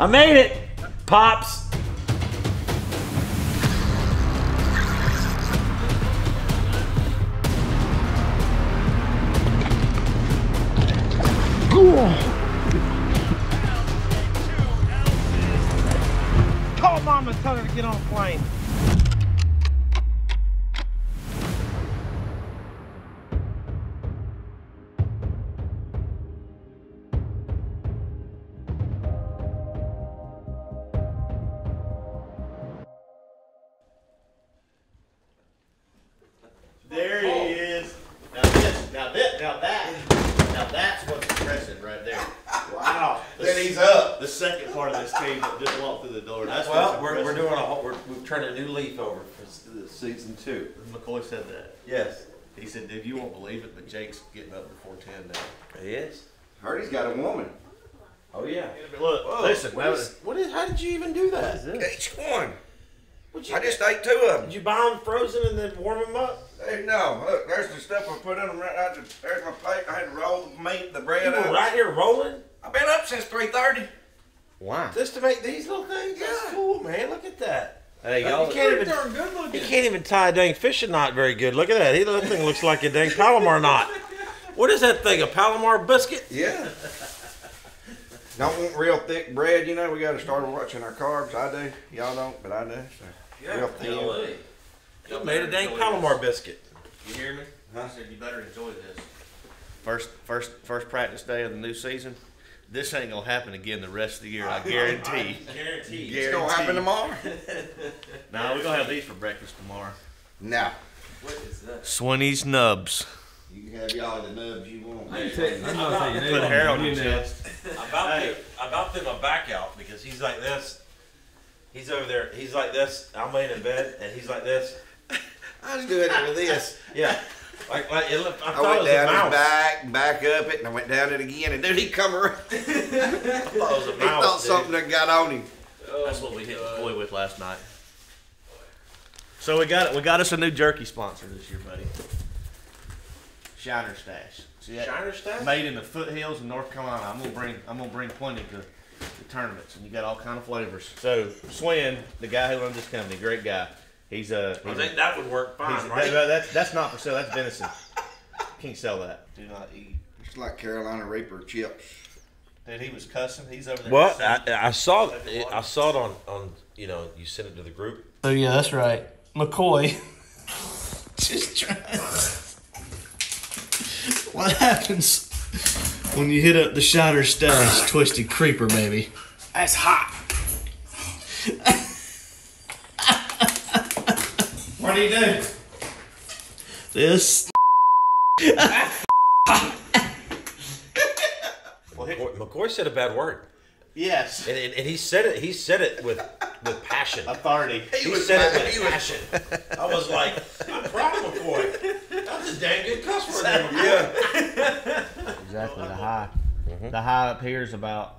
I made it, pops. Macoy said that. Yes. He said, "Dude, you won't believe it, but Jake's getting up before ten now." He is. Heard he's got a woman. Oh yeah. Look, listen. What now- is, what is, how did you even do that? Each one. What'd you, I just ate two of them. did you buy them frozen and then warm them up? Hey, no, look, there's the stuff I put in them right out. there. There's my plate. I had to roll the meat, the bread You were up. right here rolling I've been up since 3.30. Why? just to make these little things. That's Yeah. cool, man. Look at that. Hey, y'all- you can't even. Darn good looking. He can't even tie a dang fishing knot very good. Look at that. He, that thing looks like a dang Palomar knot. What is that thing? A Palomar biscuit? Yeah. don't want real thick bread, you know. We got to start watching our carbs. I do. Y'all don't, but I do. So. real thin. You made a dang Palomar biscuit. You hear me? Huh? I said you better enjoy this. First, first, first practice day of the new season. This ain't gonna happen again the rest of the year. I guarantee. Guaranteed. It's going to happen tomorrow? Nah, we're gonna have these for breakfast tomorrow. no. What is that? Swinny's nubs. You can have y'all the nubs you want. I'm Put hair on your chest. about Hey. to, about to my back out because he's like this. He's over there. He's like this. I'm laying in bed and he's like this. I was doing it with this. Yeah. Like, like it looked, I I went it was down his mouse. back, back up it, and I went down it again. And then he come around. I thought it was a He thought dude. something that got on him. Oh That's what we hit the boy with last night. So we got we got us a new jerky sponsor this year, buddy. Shiner Stash. See that? Shiner stash? Made in the foothills of North Carolina. I'm gonna bring I'm gonna bring plenty to the tournaments, and you got all kind of flavors. So Swin, the guy who runs this company, great guy. He's uh, I he's, think that would work fine, he's right? that- that's that's not for sale. That's venison. Can't sell that. Do not eat. It's like Carolina Reaper chips. Dude, he was cussing. He's over there. What. I, I saw it, I saw it on on you know you sent it to the group. Oh yeah, that's right. Macoy. Just trying. What happens when you hit up the Shiner Stash Twisted Creeper, baby? That's hot. Do you do? This. Macoy, Macoy said a bad word, Yes. and, and, and he said it. He said it with with passion. Authority. He, was said mad. it He with was- passion. I was like, I'm proud of Macoy. That's a dang good cuss word, there, Macoy. Exactly the high. Mm-hmm. The high up here is about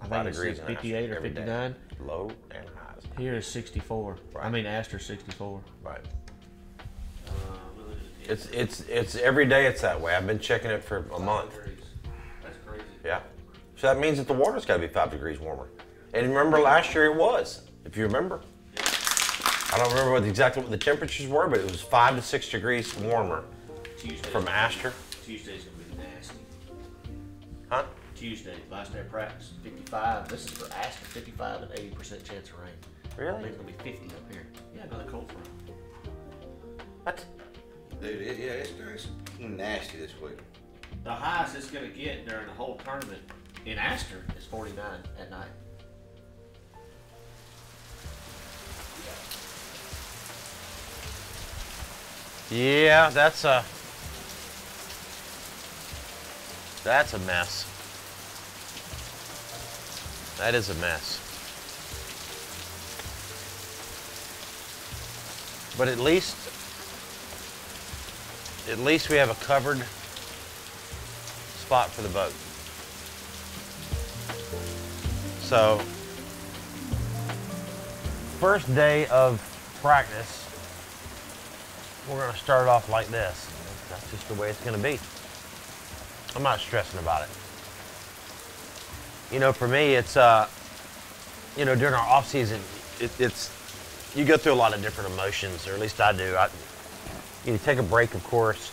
I Five think it's degrees 58 or every day. 59. Low and highs. Here is 64. I mean Astor 64. Right. It's it's it's every day. It's that way. I've been checking it for a month. That's crazy. Yeah. So that means that the water's got to be five degrees warmer. And remember last year it was, if you remember. I don't remember what exactly what the temperatures were, but it was five to six degrees warmer Tuesday. from Astor. Tuesday's gonna be nasty. Huh? Tuesday, last day of practice, 55. This is for Astor, 55 and 80 percent chance of rain. I Really? think it's gonna be 50 up here. Yeah, another cold front. What? Dude, it, yeah, it's, it's nasty this week. The highest it's gonna get during the whole tournament in Astor is 49 at night. Yeah, that's a that's a mess. That is a mess. But at least at least we have a covered spot for the boat. So first day of practice we're gonna start off like this. That's just the way it's gonna be. I'm not stressing about it. You know, for me, it's uh, you know, during our off season, it, it's you go through a lot of different emotions, or at least I do. I, you take a break, of course,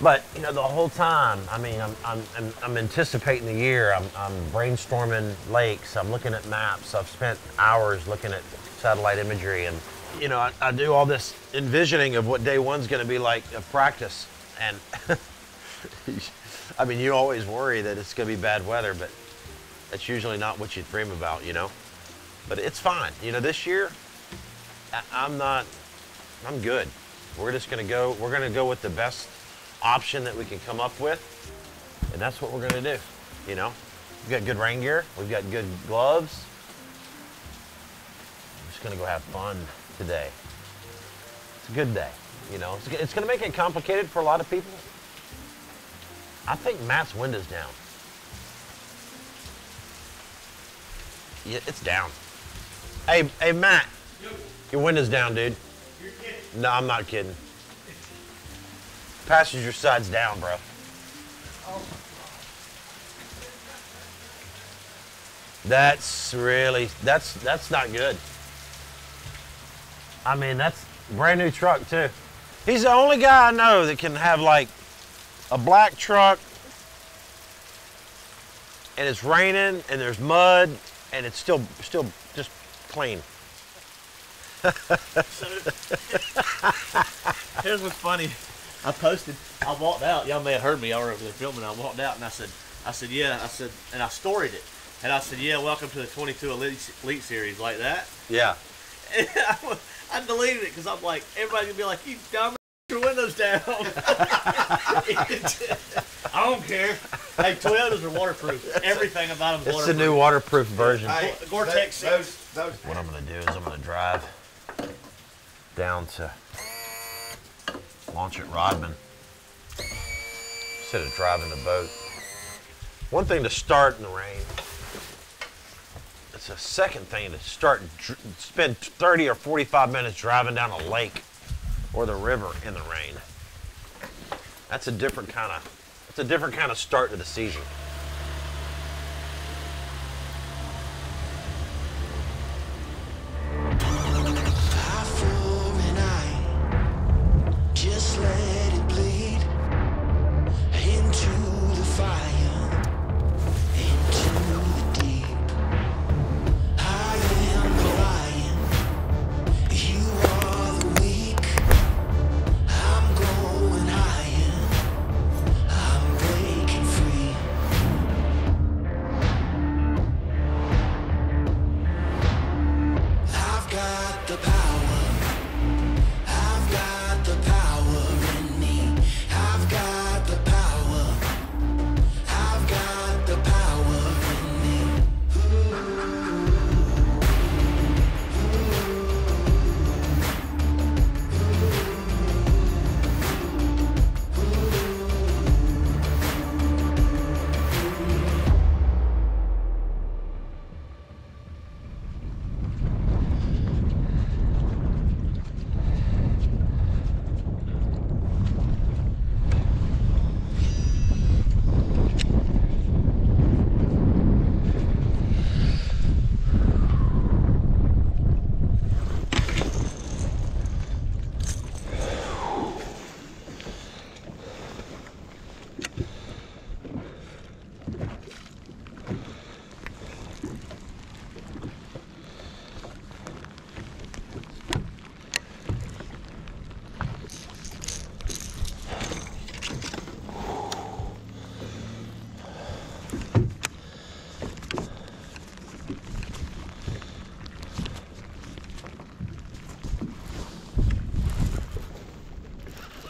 but you know, the whole time, I mean, I'm I'm I'm, anticipating the year. I'm, I'm brainstorming lakes. I'm looking at maps. I've spent hours looking at satellite imagery, and you know, I, I do all this envisioning of what day one's going to be like of practice, and I mean, you always worry that it's going to be bad weather, but that's usually not what you dream about, you know. But it's fine. You know, this year, I'm not. I'm good. We're just to go. We're to go with the best option that we can come up with, and that's what we're to do. You know, we've got good rain gear. We've got good gloves. I'm just to go have fun today. It's a good day. You know, it's, it's to make it complicated for a lot of people. I think Matt's window's down. Yeah, it's down. Hey, hey, Matt. Your window's down, dude. You're kidding. No, I'm not kidding. Passenger side's down, bro. That's really that's that's not good. I mean, that's brand new truck too. He's the only guy I know that can have like a black truck and it's raining and there's mud and it's still still just clean. Here's what's funny. I posted. I walked out. Y'all may have heard me. Y'all were over there filming. I walked out and I said, I said, yeah. I said, and I storied it. And I said, yeah. Welcome to the 22 Elite, Elite Series, like that. Yeah. And I, I deleted it because I'm like, everybody's gonna be like, you dumb. Your windows down. I don't care. Hey, Toyotas are waterproof. Everything about them is It's the new waterproof version. Hey, Gore-Tex those, those, those What I'm gonna do is I'm gonna drive down to launch at Rodman instead of driving the boat. One thing to start in the rain. It's a second thing to start dr- spend 30 or 45 minutes driving down a lake or the river in the rain. That's a different kind of. It's a different kind of start to the season.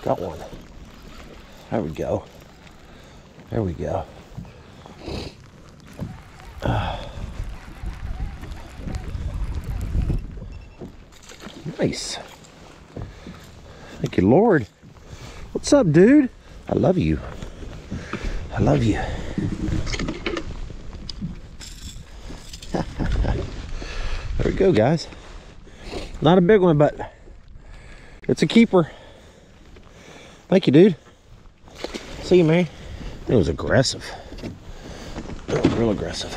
Got one. There we go. There we go. Ah. Nice. Thank you, Lord. What's up, dude? I love you. I love you. there we go, guys. Not a big one, but it's a keeper. Thank you, dude. See you, man. It was aggressive. It was real aggressive.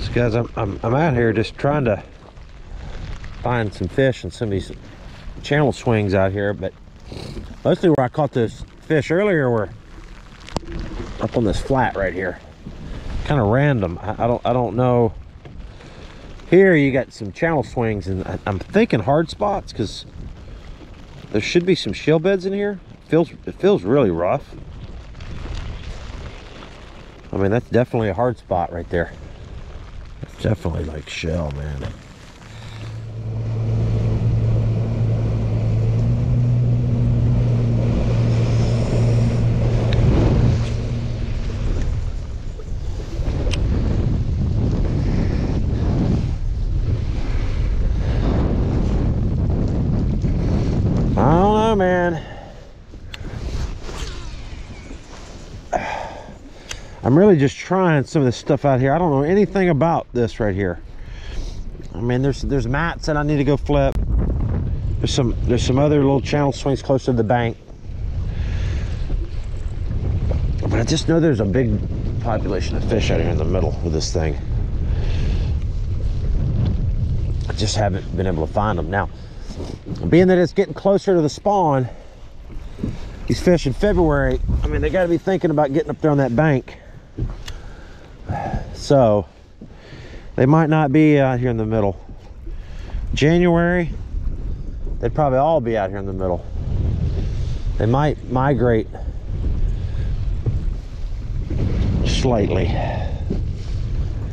So guys, I'm, I'm, I'm out here just trying to find some fish and some of these channel swings out here, but mostly where I caught this fish earlier were up on this flat right here. Kind of random. I, I don't I don't know. Here you got some channel swings and I, I'm thinking hard spots because there should be some shell beds in here. It feels it feels really rough. I mean that's definitely a hard spot right there. It's definitely like shell, man. I don't know, man. I'm really just trying some of this stuff out here. I don't know anything about this right here. I mean, there's there's mats that I need to go flip. There's some there's some other little channel swings close to the bank. But I just know there's a big population of fish out here in the middle of this thing. I just haven't been able to find them. Now, being that it's getting closer to the spawn, these fish in February, I mean, they got to be thinking about getting up there on that bank. So, they might not be out here in the middle. January, they'd probably all be out here in the middle. They might migrate slightly.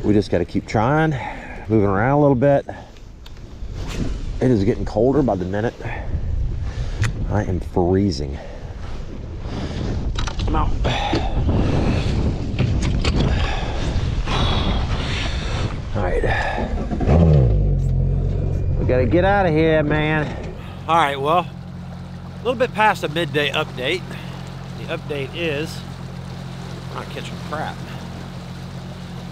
We just got to keep trying, moving around a little bit. It is getting colder by the minute. I am freezing. I'm out. All right. We gotta get out of here, man. All right, well, a little bit past a midday update. The update is not catching crap.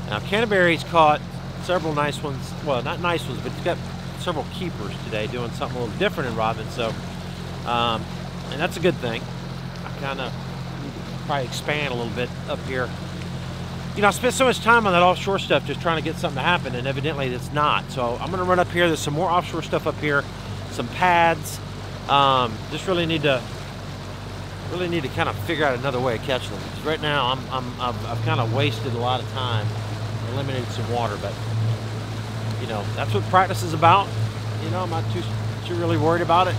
Now, Canterbury's caught several nice ones. Well, not nice ones, but it's got several keepers today doing something a little different in Robin. So, um, and that's a good thing. I kind of probably expand a little bit up here. You know, I spent so much time on that offshore stuff just trying to get something to happen, and evidently it's not. So I'm going to run up here. There's some more offshore stuff up here, some pads. Um, just really need to really need to kind of figure out another way of catching them. 'Cause right now, I'm, I'm I've, I've kind of wasted a lot of time, eliminated some water, but you know that's what practice is about. You know, I'm not too too really worried about it.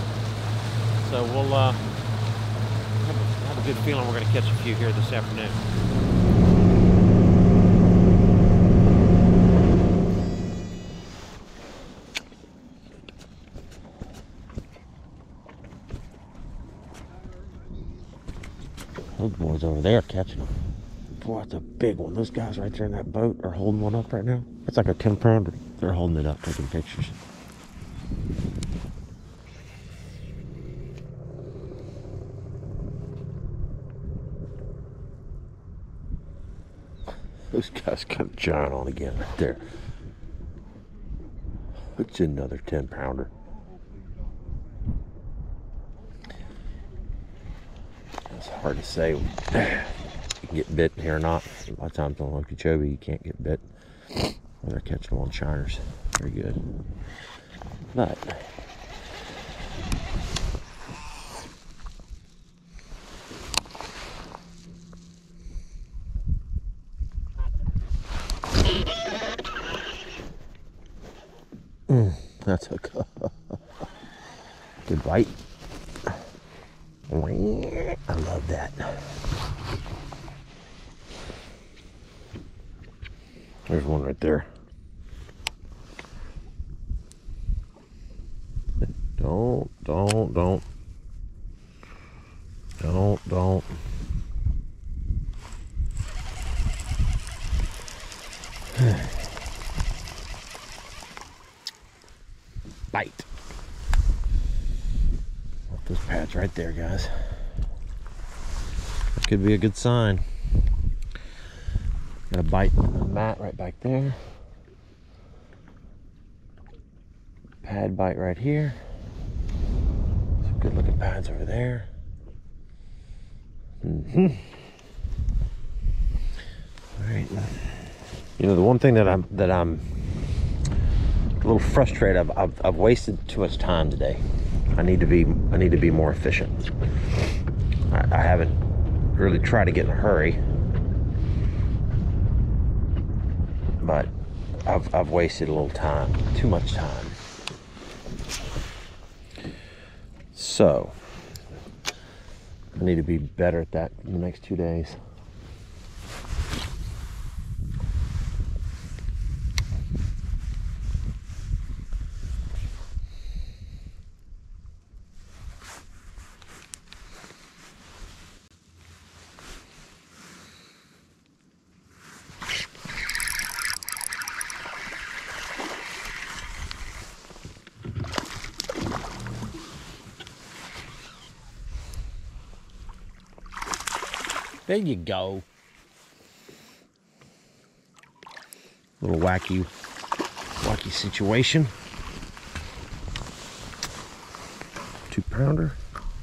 So we'll uh, have, a, have a good feeling we're going to catch a few here this afternoon. Boys over there catching them. Boy, that's a big one. Those guys right there in that boat are holding one up right now. It's like a 10 pounder. They're holding it up, taking pictures. Those guys got giant on again right there. It's another 10 pounder. It's hard to say you can get bit here or not. A lot of times on Okeechobee you can't get bit. They're catching them on shiners. Very good. But Mm, that's a good, good bite. I love that. There's one right there. Don't, don't, don't. Don't, don't. Bite. Those pads right there, guys. That could be a good sign. Got a bite on the mat right back there. Pad bite right here. Some good looking pads over there. Hmm. All right. You know, the one thing that I'm that I'm a little frustrated. I've, I've, I've wasted too much time today. I need to be I need to be more efficient. I, I haven't really tried to get in a hurry, but I've I've wasted a little time, too much time. So I need to be better at that in the next two days. There you go. Little wacky, wacky situation. Two pounder.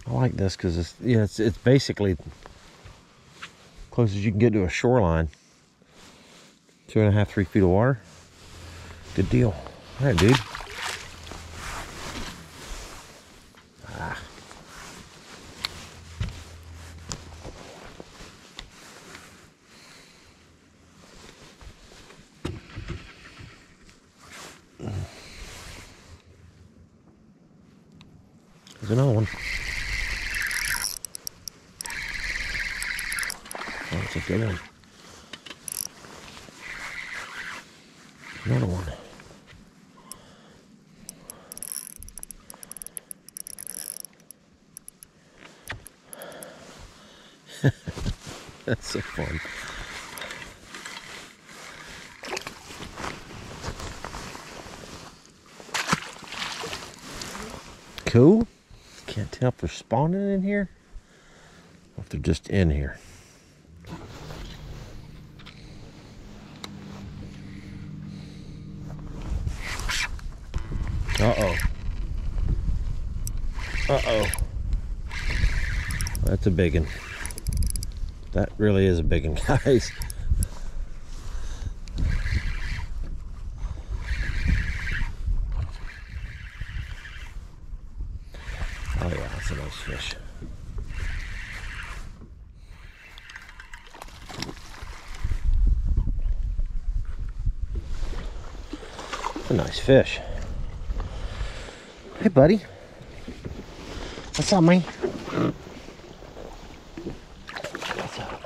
I like this because it's yeah, it's it's basically close as you can get to a shoreline. Two and a half, three feet of water. Good deal. All right, dude. There's another one. Oh, it's a good one. Another one. That's so fun. Cool. Can't tell if they're spawning in here or if they're just in here. Uh-oh. Uh-oh. That's a big one. That really is a big one, guys. Oh, yeah, that's a nice fish. A nice fish. Hey buddy. What's up, man? What's up?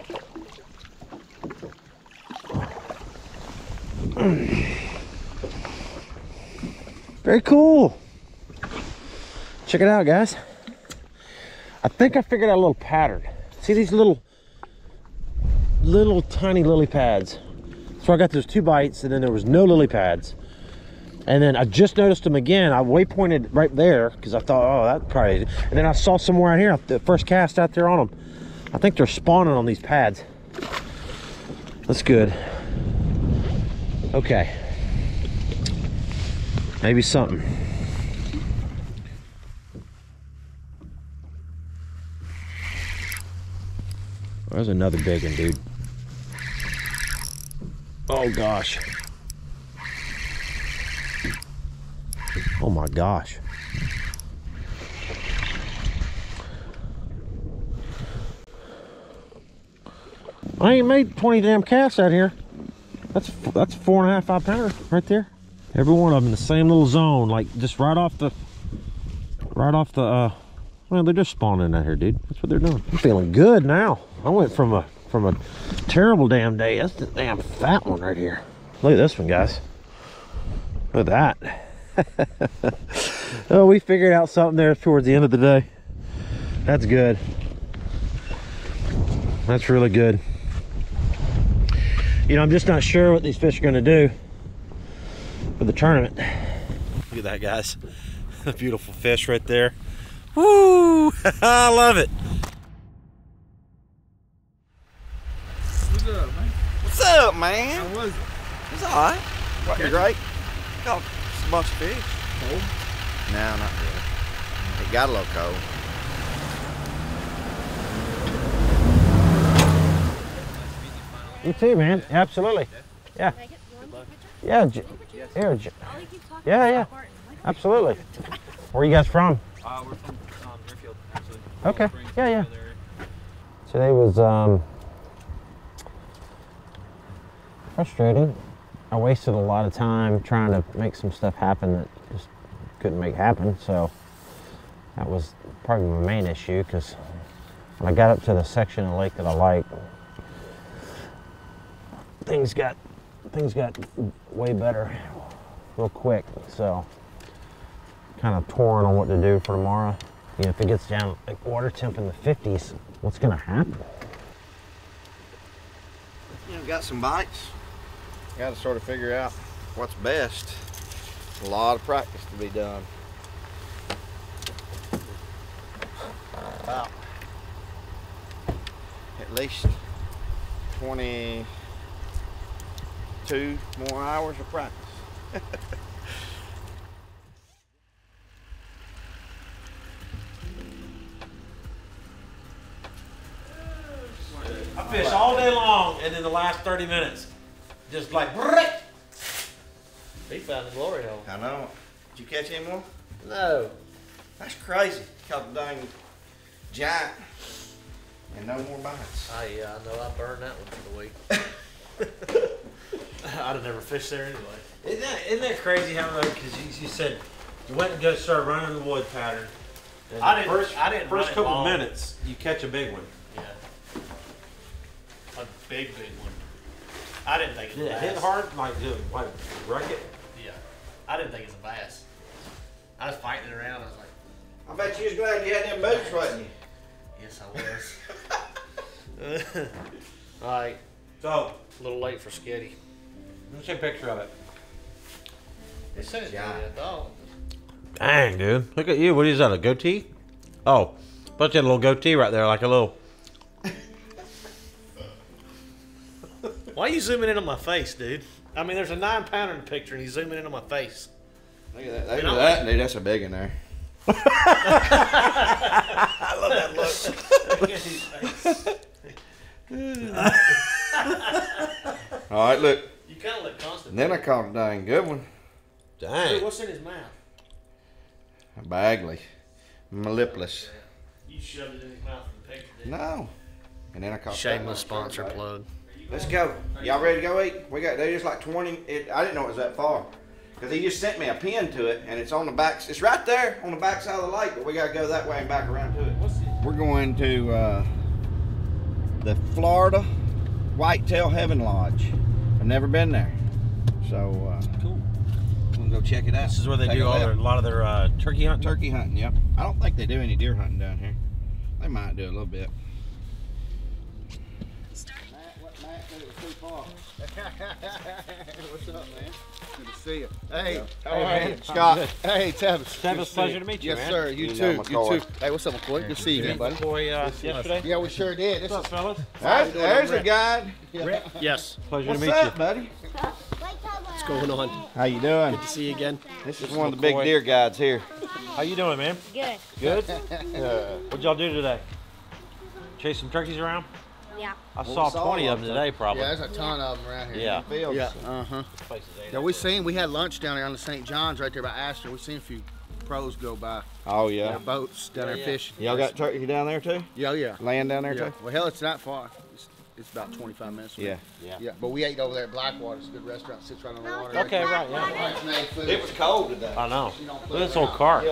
Very cool. Check it out, guys. I think I figured out a little pattern. See these little, little tiny lily pads. So I got those two bites and then there was no lily pads. And then I just noticed them again. I waypointed right there because I thought, oh, that probably. And then I saw somewhere out here, the first cast out there on them. I think they're spawning on these pads. That's good. Okay. Maybe something. There's another big one, dude. Oh gosh. Oh my gosh. I ain't made 20 damn casts out here. That's that's four and a half, five pounder right there. Every one of them in the same little zone, like just right off the, right off the, uh, well, they're just spawning out here, dude. That's what they're doing. I'm feeling good now. I went from a, from a terrible damn day. That's the damn fat one right here. Look at this one, guys. Look at that. oh, we figured out something there towards the end of the day. That's good. That's really good. You know, I'm just not sure what these fish are going to do for the tournament. Look at that, guys. A beautiful fish right there. Woo! I love it. What's up, man? What's up, man? How was it? It's all right. What, you're great. Caught a bunch of fish. Cold? No, not really. It got a little cold. You too, man. Absolutely. Yeah. Can I get one picture? Yeah. J- here. J- All you keep talking Yeah, yeah. is Barton. Like, Absolutely. Where are you guys from? Uh, we're from Deerfield, actually. Okay. Yeah, yeah. Today was um, frustrating. I wasted a lot of time trying to make some stuff happen that just couldn't make happen. So that was probably my main issue because when I got up to the section of the lake that I like, things got things got way better real quick. So kind of torn on what to do for tomorrow. You know, if it gets down like water temp in the 50s, what's gonna happen? You know, got some bites. Got to sort of figure out what's best. A lot of practice to be done. About at least 22 more hours of practice. I fish all day long, and in the last 30 minutes, just like, He found the glory hole. I know. Did you catch any more? No. That's crazy. Caught the dang giant and no more bites. I, yeah, I know I burned that one for the week. I'd have never fished there anyway. Isn't that, isn't that crazy how, like, because you, you said you went and go start running the wood pattern. And I the didn't- First, I didn't First couple long. minutes, you catch a big one. Yeah. A big, big one. I didn't think it was Did a it bass. hit hard? Like, did it, like, wreck it? Yeah. I didn't think it was a bass. I was fighting it around. I was like, I bet you was glad you had them boots, wasn't you? yes, I was. All right. So, A little late for Skitty. let me take a picture of it. They sent it to giant. I thought. Dang, dude. Look at you. What is that, a goatee? Oh, bunch a little goatee right there, like a little. Why are you zooming in on my face, dude? I mean, there's a nine pounder in the picture, and he's zooming in on my face. Look at that. Look I at that, dude. That's a big one there. I love that look. All right, look. You kind of look constant. Then I caught a dang good one. Dang. Dude, what's in his mouth? A Bagley. Malipless. You shoved it in his mouth in the picture, didn't you? No. And then I caught Shameless sponsor plug. Let's go. Y'all ready to go eat? We got there's like 20. It, I didn't know it was that far. Because he just sent me a pin to it, and it's on the back. It's right there on the back side of the lake, but we got to go that way and back around to it. We're going to uh, the Florida Whitetail Heaven Lodge. I've never been there. So, uh, Cool. we'll go check it out. This is where they Take do a all their, a lot of their uh, turkey hunting. Turkey hunting, yep. I don't think they do any deer hunting down here. They might do a little bit. What's up, man? Good to see you. Hey, How hey, are you? Scott. Hey, Tavis. Good Tavis, see pleasure to meet you, Yes, man. sir. You, You too. know You too. Hey, what's up, Macoy? Good to see you, man, buddy. Boy, uh, yesterday. Yeah, we sure did. This What's up, fellas? There's, there's a guy. Yes. Pleasure What's to meet up, buddy? What's going on? How you doing? Good to see you again. This is one of the big deer guides here. How you doing, man? Good. Good. What'd y'all do today? Chase some turkeys around? Yeah. I saw saw 20 of them today, probably. Yeah, there's a ton of them around here. Yeah. Fields. Yeah. Uh huh. Place is eight. Yeah, we seen. We had lunch down there on the St. John's right there by Astor. We seen a few pros go by. Oh Yeah. yeah. boats down there yeah. fishing. Y'all got turkey down there too? Yeah, yeah. Land down there Yeah. too? Well, hell, it's not far. It's, it's about 25 minutes. away. Yeah. Yeah. Yeah, but we ate over there at Blackwater. It's a good restaurant. It sits right on the water. Okay, right, yeah. Right, nice food. It was cold today. I know. Look at this old car.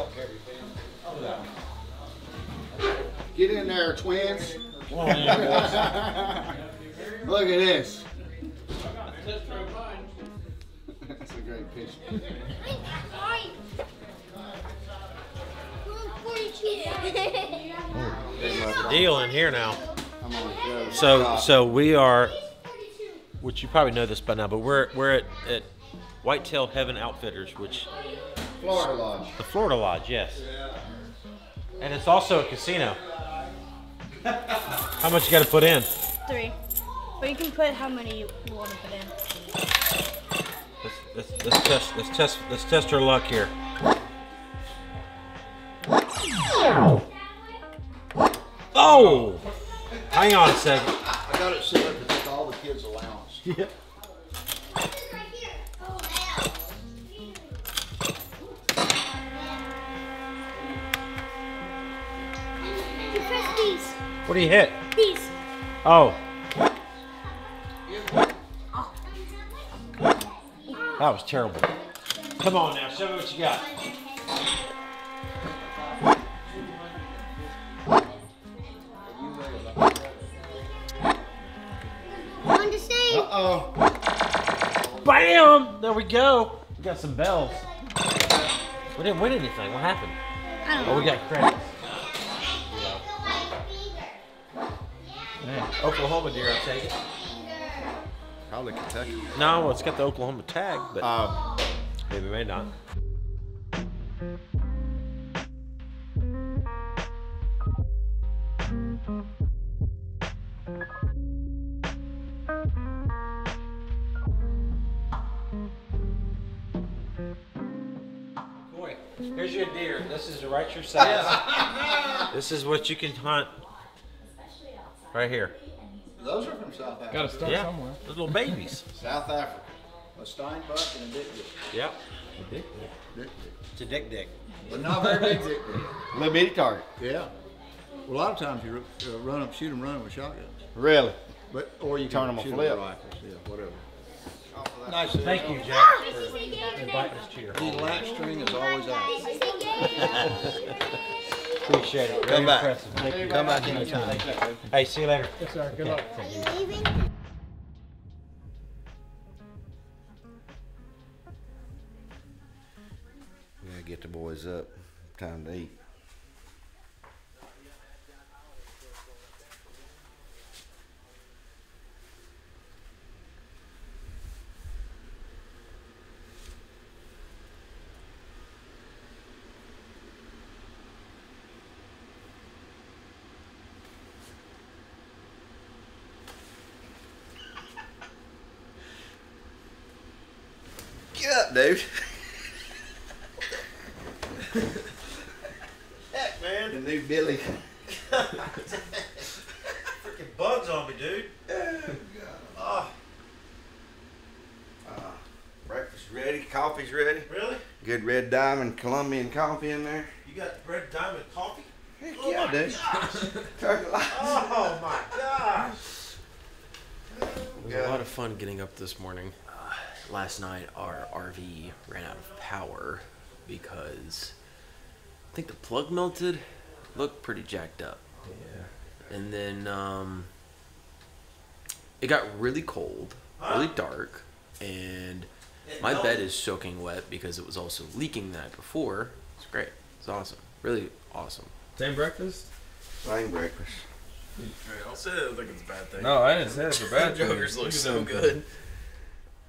Get in there, twins. Look at this. That's a great picture. Deal in here now. I'm on the road. So, so we are, which you probably know this by now, but we're we're at, at Whitetail Heaven Outfitters, which Florida Lodge. the Florida Lodge, yes. And it's also a casino. How much you got to put in? Three. But you can put how many you, you want to put in. Let's, let's, let's test. Let's test. Let's test our luck here. Oh! Hang on a second. I got it set up to take all the kids' allowance. Yeah. What do you hit? These. Oh. That was terrible. Come on now, show me what you got. On the stage. Uh-oh. Bam! There we go. We got some bells. We didn't win anything. What happened? I don't know. Oh, we got credits. Oklahoma deer, I'll take it. Probably Kentucky. No, it's got the Oklahoma tag, but Uh, maybe may not. Boy, here's your deer. This is right your size. this is what you can hunt. Right here. those are from South Africa. Gotta start Yeah, somewhere. those little babies. South Africa. A steinbuck and a dik-dik. Yep. Dick dick. It's a dik-dik. But not very big dick dick. Little bitty target. Yeah. Well, a lot of times you uh, run them, shoot them running with shotguns. Really? But or you Turn them a shoot 'em flip. with rifles. Yeah, whatever. Nice. Thank you, Jack, for inviting us to your The latch string is always out. Appreciate it. Very Come back. impressive. Thank you. Come back anytime. Hey, see you later. Yes, sir. Good luck. Leaving. Yeah, get the boys up. Time to eat. Get up, dude. Heck, man. The new Billy. Freaking bugs on me, dude. Oh, Breakfast ready, coffee's ready. really? Good red diamond Colombian coffee in there. You got red diamond coffee? Heck Oh yeah, my dude. gosh. Oh my gosh. It was a lot of fun getting up this morning. Uh, last night, our RV ran out of power because I think the plug melted. Looked pretty jacked up. Yeah. And then um, it got really cold, really dark, and my bed is soaking wet because it was also leaking the night before. It's great. It's awesome. Really awesome. Same breakfast? Same breakfast. I'll say that like it's a bad thing. No, I didn't say it's a bad thing. Jokers look Look at so them. good.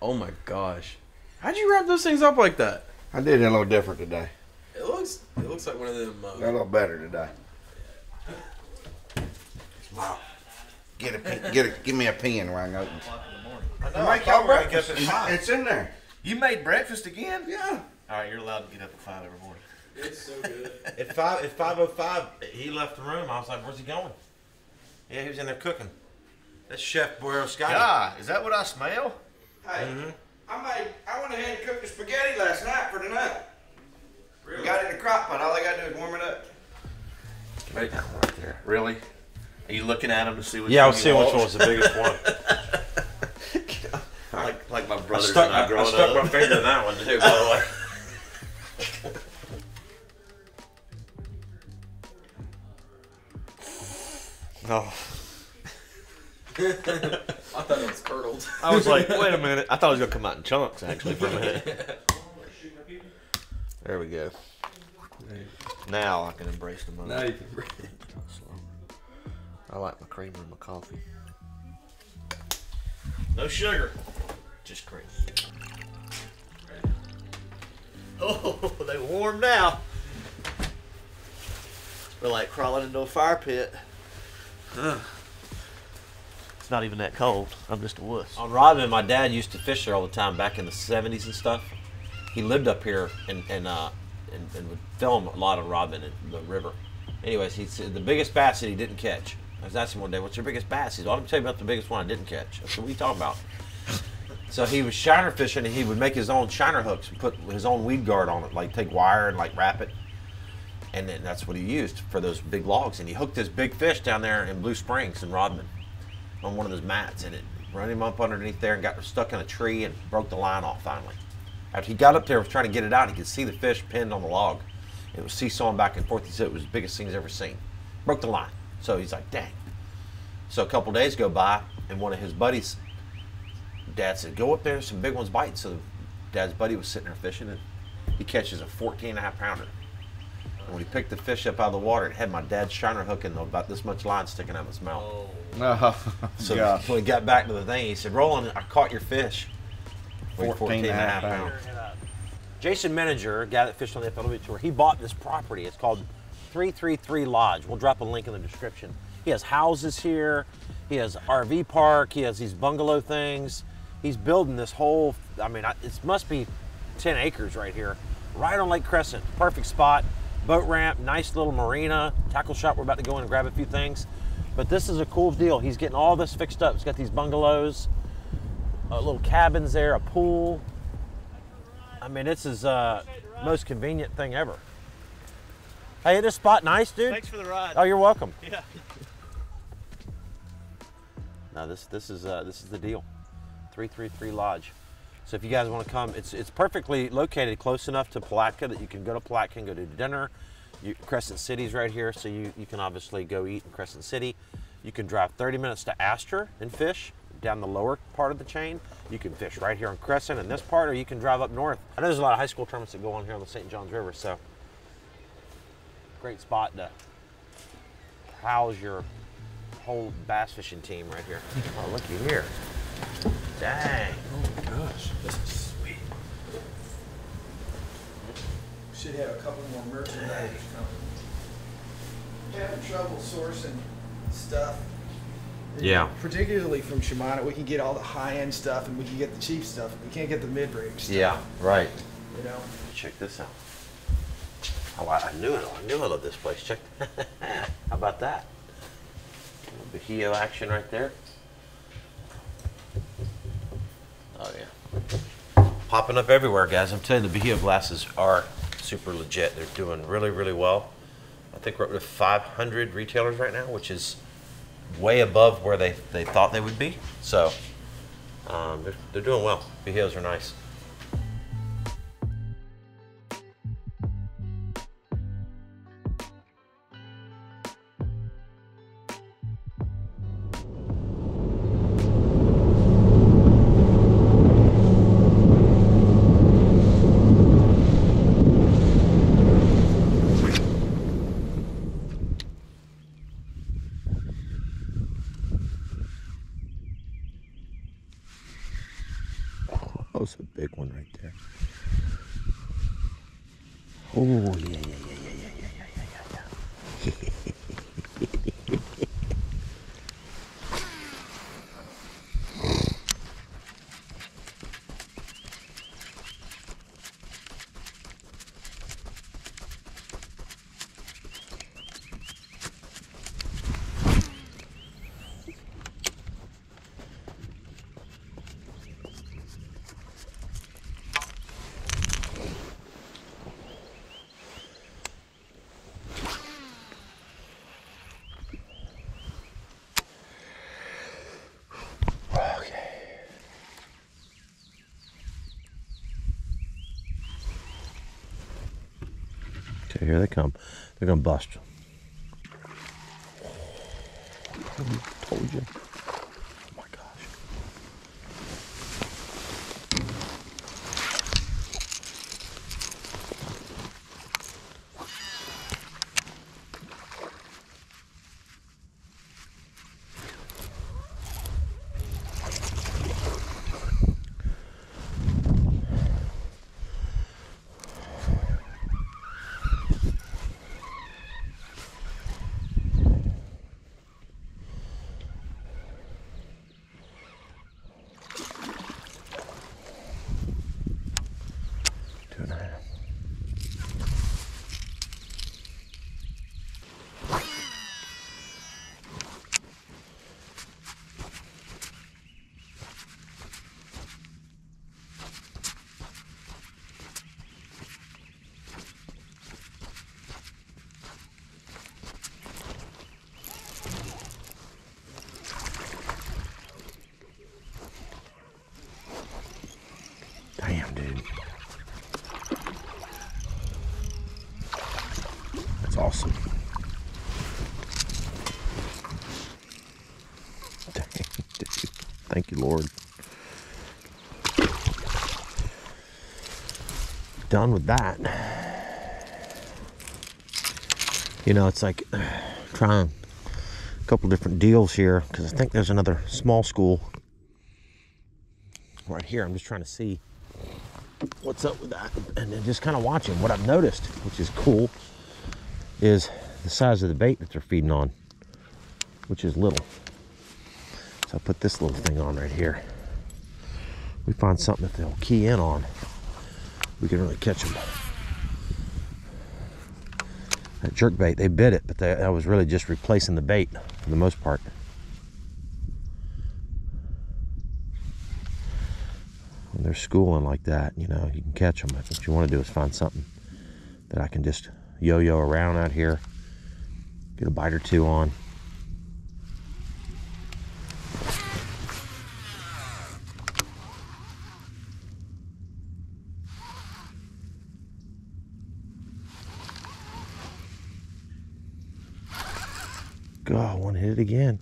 Oh my gosh. How'd you wrap those things up like that? I did it a little different today. It looks it looks like one of them. A Uh, little better today. Wow. Get a pen, get a give me a pen where I can open. I know, Make y'all breakfast. It's in there. You made breakfast again? Yeah. All right, you're allowed to get up at five every morning. it's so good. At five, at five oh five, he left the room. I was like, "Where's he going?" Yeah, he was in there cooking. That's Chef Buero Scotty. God, is that what I smell? Hey, Mm-hmm. I made. I went ahead and cooked the spaghetti last night for tonight. We got it in the crock pot. All I gotta do is warm it up. Right, right there. Really? Are you looking at him to see which Yeah, I one was seeing which one was the biggest one. like, like my I brothers stuck, and I I, I growing stuck up. my finger in that one too, by the way. Oh. I thought it was curdled. I was like, wait a minute. I thought it was gonna come out in chunks actually for a minute. There we go. Now I can embrace the moment. Now you can breathe. I like my creamer in my coffee. No sugar, just cream. Oh, they warm now. We're like crawling into a fire pit. It's not even that cold. I'm just a wuss. On Rodman, my dad used to fish there all the time back in the '70s and stuff. He lived up here and and uh, and, and would film a lot of Rodman in the river. Anyways, he said the biggest bass that he didn't catch. I was asking him one day, "What's your biggest bass?" He said, "I'll tell you about the biggest one I didn't catch." I said, "What are you talking about?" So he was shiner fishing, and he would make his own shiner hooks and put his own weed guard on it, like take wire and like wrap it, and then that's what he used for those big logs. And he hooked this big fish down there in Blue Springs in Rodman on one of those mats, and it run him up underneath there and got stuck in a tree and broke the line off finally. After he got up there, was trying to get it out, he could see the fish pinned on the log. It was seesawing back and forth. He said it was the biggest thing he's ever seen. Broke the line. So he's like, dang. So a couple days go by, and one of his buddies, dad said, go up there, some big ones biting. So dad's buddy was sitting there fishing, and he catches a 14 and a half pounder. And when he picked the fish up out of the water, it had my dad's shiner hook and about this much line sticking out of his mouth. Oh, oh So gosh. when he got back to the thing, he said, Roland, I caught your fish. Weighed 14 and a half pounds. Jason Meninger, a guy that fished on the FLW tour, he bought this property. It's called 333 Lodge. We'll drop a link in the description. He has houses here. He has RV park. He has these bungalow things. He's building this whole, I mean, it must be 10 acres right here, right on Lake Crescent. Perfect spot. Boat ramp, nice little marina, tackle shop. We're about to go in and grab a few things. But this is a cool deal. He's getting all this fixed up. He's got these bungalows, uh, little cabins there, a pool. I mean, this is uh, most convenient thing ever. Hey, this spot nice, dude. Thanks for the ride. Oh, you're welcome. Yeah. now this this is uh, this is the deal. 333 Lodge. So if you guys want to come, it's it's perfectly located close enough to Palatka that you can go to Palatka and go to dinner. You, Crescent City's right here, so you, you can obviously go eat in Crescent City. You can drive 30 minutes to Astor and fish down the lower part of the chain. You can fish right here on Crescent in this part, or you can drive up north. I know there's a lot of high school tournaments that go on here on the St. Johns River, so great spot to house your whole bass fishing team right here. Oh, looky here. Dang. Oh my gosh, this is sweet. Should have a couple more merchandise coming. Having trouble sourcing stuff. Yeah. Particularly from Shimano, we can get all the high-end stuff and we can get the cheap stuff. We can't get the mid-range stuff. Yeah, right. You know. Check this out. Oh, I, I knew it. I knew I loved this place. Check. How about that? Bajio action right there. Oh yeah. Popping up everywhere, guys. I'm telling you, the Bajio glasses are super legit. They're doing really, really well. I think we're up to 500 retailers right now, which is way above where they, they thought they would be. So um, they're, they're doing well. Bajios are nice. 乌云 here they come. They're gonna bust. Done with that. You know, it's like trying a couple different deals here because I think there's another small school right here. I'm just trying to see what's up with that and then just kind of watching. What I've noticed, which is cool, is the size of the bait that they're feeding on, which is little. So I put this little thing on right here. We find something that they'll key in on. We can really catch them. That jerk bait, they bit it, but they, that was really just replacing the bait for the most part. When they're schooling like that, you know, you can catch them. What you want to do is find something that I can just yo-yo around out here, get a bite or two on. God, one hit it again.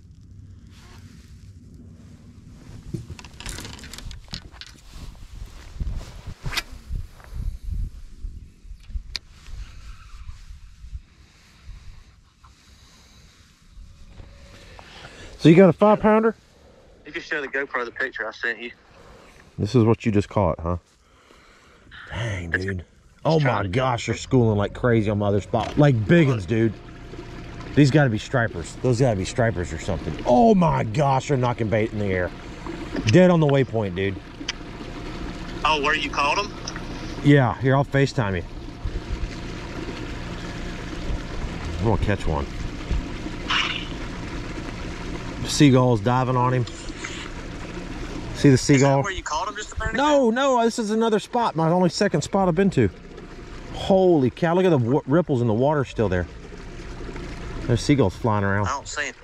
So you got a five pounder? You can show the GoPro the picture I sent you. This is what you just caught, huh? Dang, dude. Oh my gosh, you're schooling like crazy on my other spot. Like big ones, dude. These gotta be stripers. Those gotta be stripers or something. Oh my gosh, they're knocking bait in the air. Dead on the waypoint, dude. Oh, where you caught them? Yeah, here, I'll FaceTime you. I'm gonna catch one. Seagulls diving on him. See the seagull? Where you caught them just a minute No, no, this is another spot. My only second spot I've been to. Holy cow, look at the w- ripples in the water still there. There's seagulls flying around. I don't see them.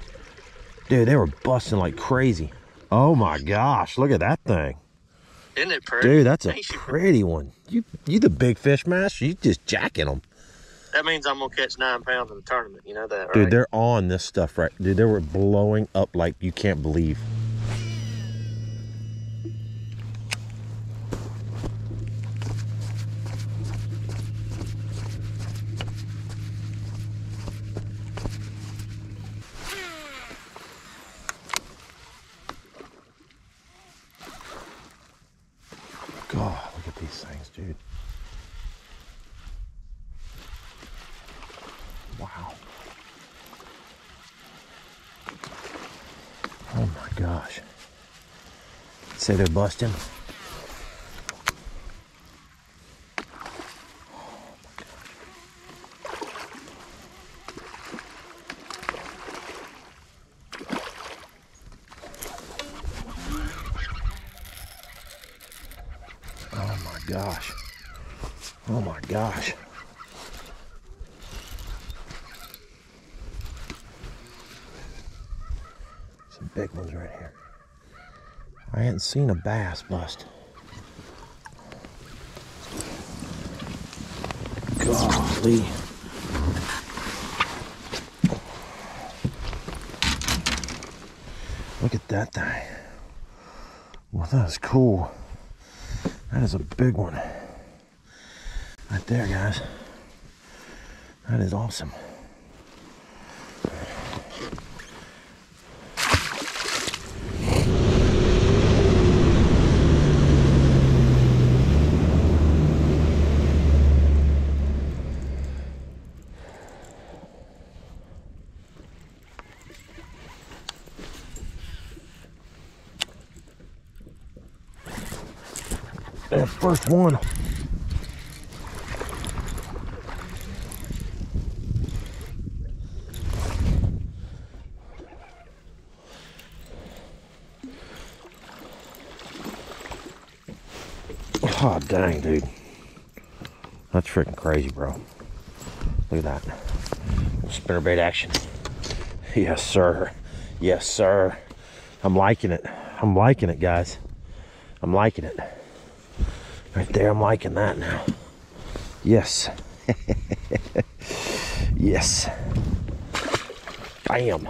Dude, they were busting like crazy. Oh my gosh, look at that thing. Isn't it pretty? Dude, that's a pretty one. You you the big fish master, you just jacking them. That means I'm gonna catch nine pounds in the tournament. You know that, right? Dude, they're on this stuff right. Dude, they were blowing up like you can't believe. God, look at these things, dude. Wow. Oh my gosh. Say they're busting. Oh my gosh. Oh my gosh. Some big ones right here. I hadn't seen a bass bust. Golly. Look at that thing. Well, that is cool. That is a big one. Right there, guys. That is awesome. That first one. Oh, dang, dude. That's freaking crazy, bro. Look at that. Spinnerbait action. Yes, sir. Yes, sir. I'm liking it. I'm liking it, guys. I'm liking it. Right there, I'm liking that now. Yes. Yes. Bam.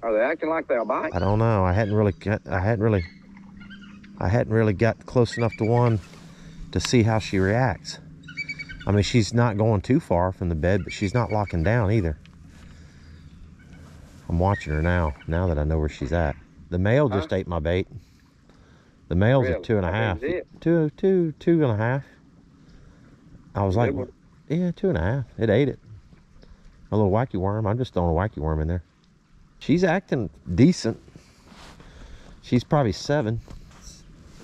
Are they acting like they'll bite? I don't know. I hadn't really got. I hadn't really. I hadn't really got close enough to one to see how she reacts. I mean, she's not going too far from the bed, but she's not locking down either. I'm watching her now. Now that I know where she's at, the male just Huh? ate my bait. The male's Really? at two and a half. Two, two, two and a half. I was like, yeah, two and a half. It ate it. A little wacky worm. I'm just throwing a wacky worm in there. She's acting decent. She's probably seven.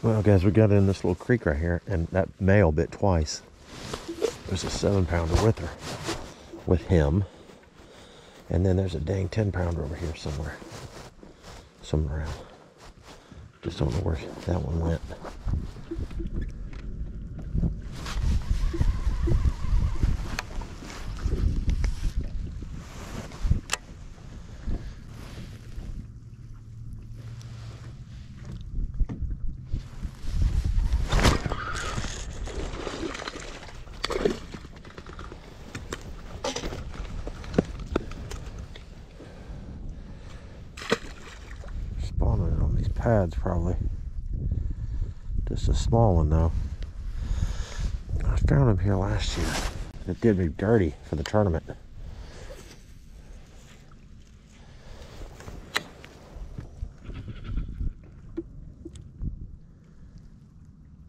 Well, guys, we got in this little creek right here, and that male bit twice. There's a seven pounder with her, with him. And then there's a dang 10 pounder over here somewhere. Somewhere around. Just don't know where that one went. Spawning on these pads, probably. Just a small one, though. I found him here last year. It did me dirty for the tournament.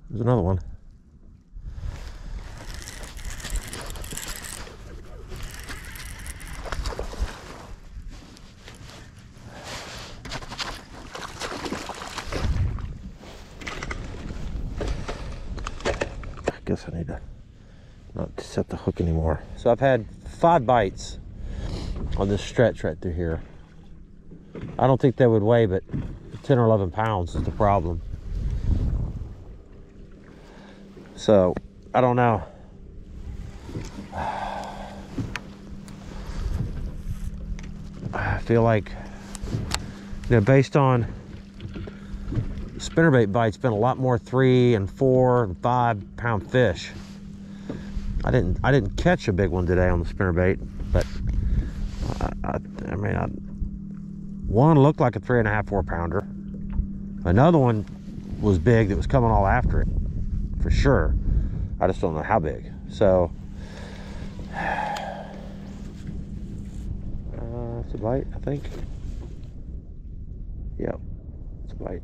There's another one. I guess I need to not set the hook anymore. So I've had five bites on this stretch right through here. I don't think they would weigh, but 10 or 11 pounds is the problem. So I don't know. I feel like, you know, based on spinnerbait bites, been a lot more three and four and five pound fish. I didn't I didn't catch a big one today on the spinnerbait, but I, I, I mean, I, one looked like a three and a half, four pounder. Another one was big that was coming all after it, for sure. I just don't know how big. So, uh, it's a bite, I think. Yep, it's a bite.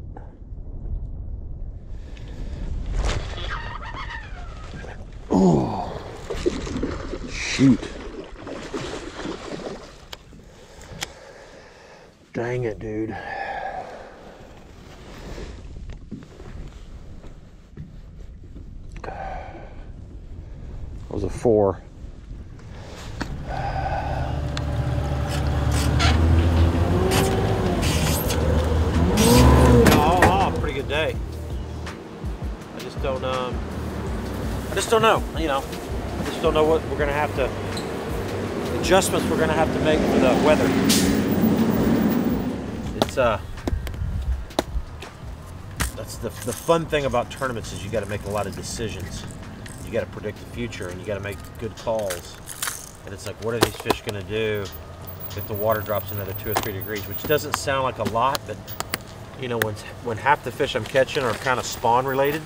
Oh, shoot. Dang it, dude. That was a four. No, all all, pretty good day. I just don't, um, just don't know, you know. Just don't know what we're gonna have to, adjustments we're gonna have to make for the weather. It's, uh, that's the, the fun thing about tournaments is you gotta make a lot of decisions. You gotta predict the future and you gotta make good calls. And it's like, what are these fish gonna do if the water drops another two or three degrees? Which doesn't sound like a lot, but you know, when when half the fish I'm catching are kind of spawn related,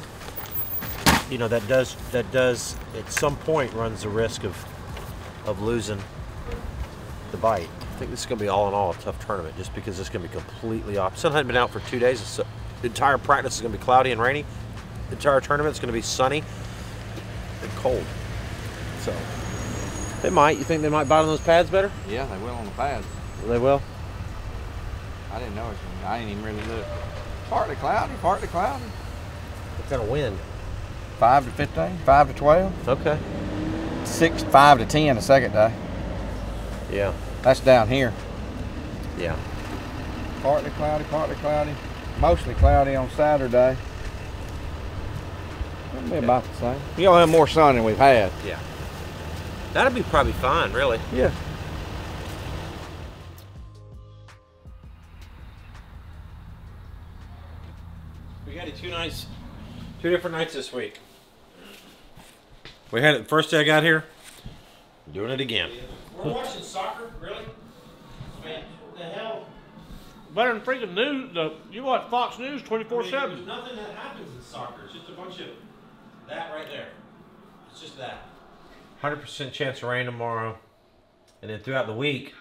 you know, that does that does at some point runs the risk of of losing the bite. I think this is going to be all in all a tough tournament, just because it's going to be completely off. Sun hadn't been out for two days. So uh, the entire practice is going to be cloudy and rainy. The entire tournament is going to be sunny and cold. So they might. You think they might bite on those pads better? Yeah, they will on the pads. They will. I didn't know it. I didn't even really look. Partly cloudy, partly cloudy. What kind of wind? Five to 15, 5 to twelve. Okay. Six, five to ten the second day. Yeah. That's down here. Yeah. Partly cloudy, partly cloudy. Mostly cloudy on Saturday. It'll be about the same. You'll have more sun than we've had. Yeah. That'll be probably fine, really. Yeah. We had it two nights, two different nights this week. We had it the first day I got here. Doing it again. We're watching soccer, really? Man, the hell. Better than freaking news. The, you watch Fox News 24 There's 7. nothing that happens in soccer. It's just a bunch of that right there. It's just that. 100% chance of rain tomorrow. And then throughout the week,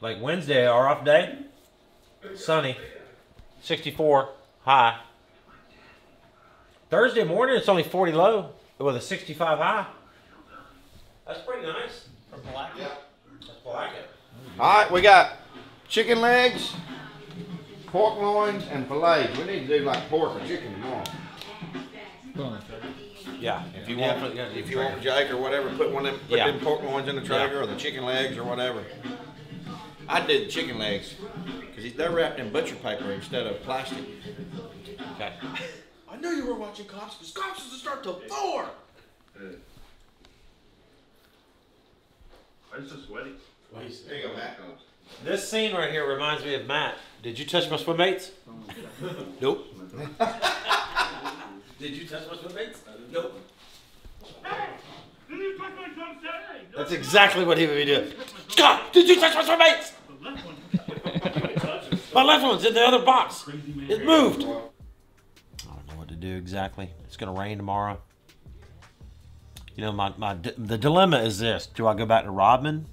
like Wednesday, our off day, sunny, 64 high. Thursday morning, it's only 40 low with a 65 high. That's pretty nice from Palatka. Yeah. That's Palatka. All right, we got chicken legs, pork loins, and fillets. We need to do like pork or chicken tomorrow. Yeah, if you Yeah, want, if you want Jake or whatever, put one of them, put Yeah. them pork loins in the trailer or the chicken legs or whatever. I did the chicken legs because they're wrapped in butcher paper instead of plastic. Okay. I knew you were watching cops because cops doesn't start till four. I'm so sweaty. There you go, Matt. This scene right here reminds me of Matt. Did you touch my swim mates? nope. Did you touch my swim mates? Nope. That's exactly what he would be doing. God, did you touch my swim mates? my left one's in the other box. It moved. To do exactly. It's gonna rain tomorrow. You know, my, my the dilemma is this: Do I go back to Rodman?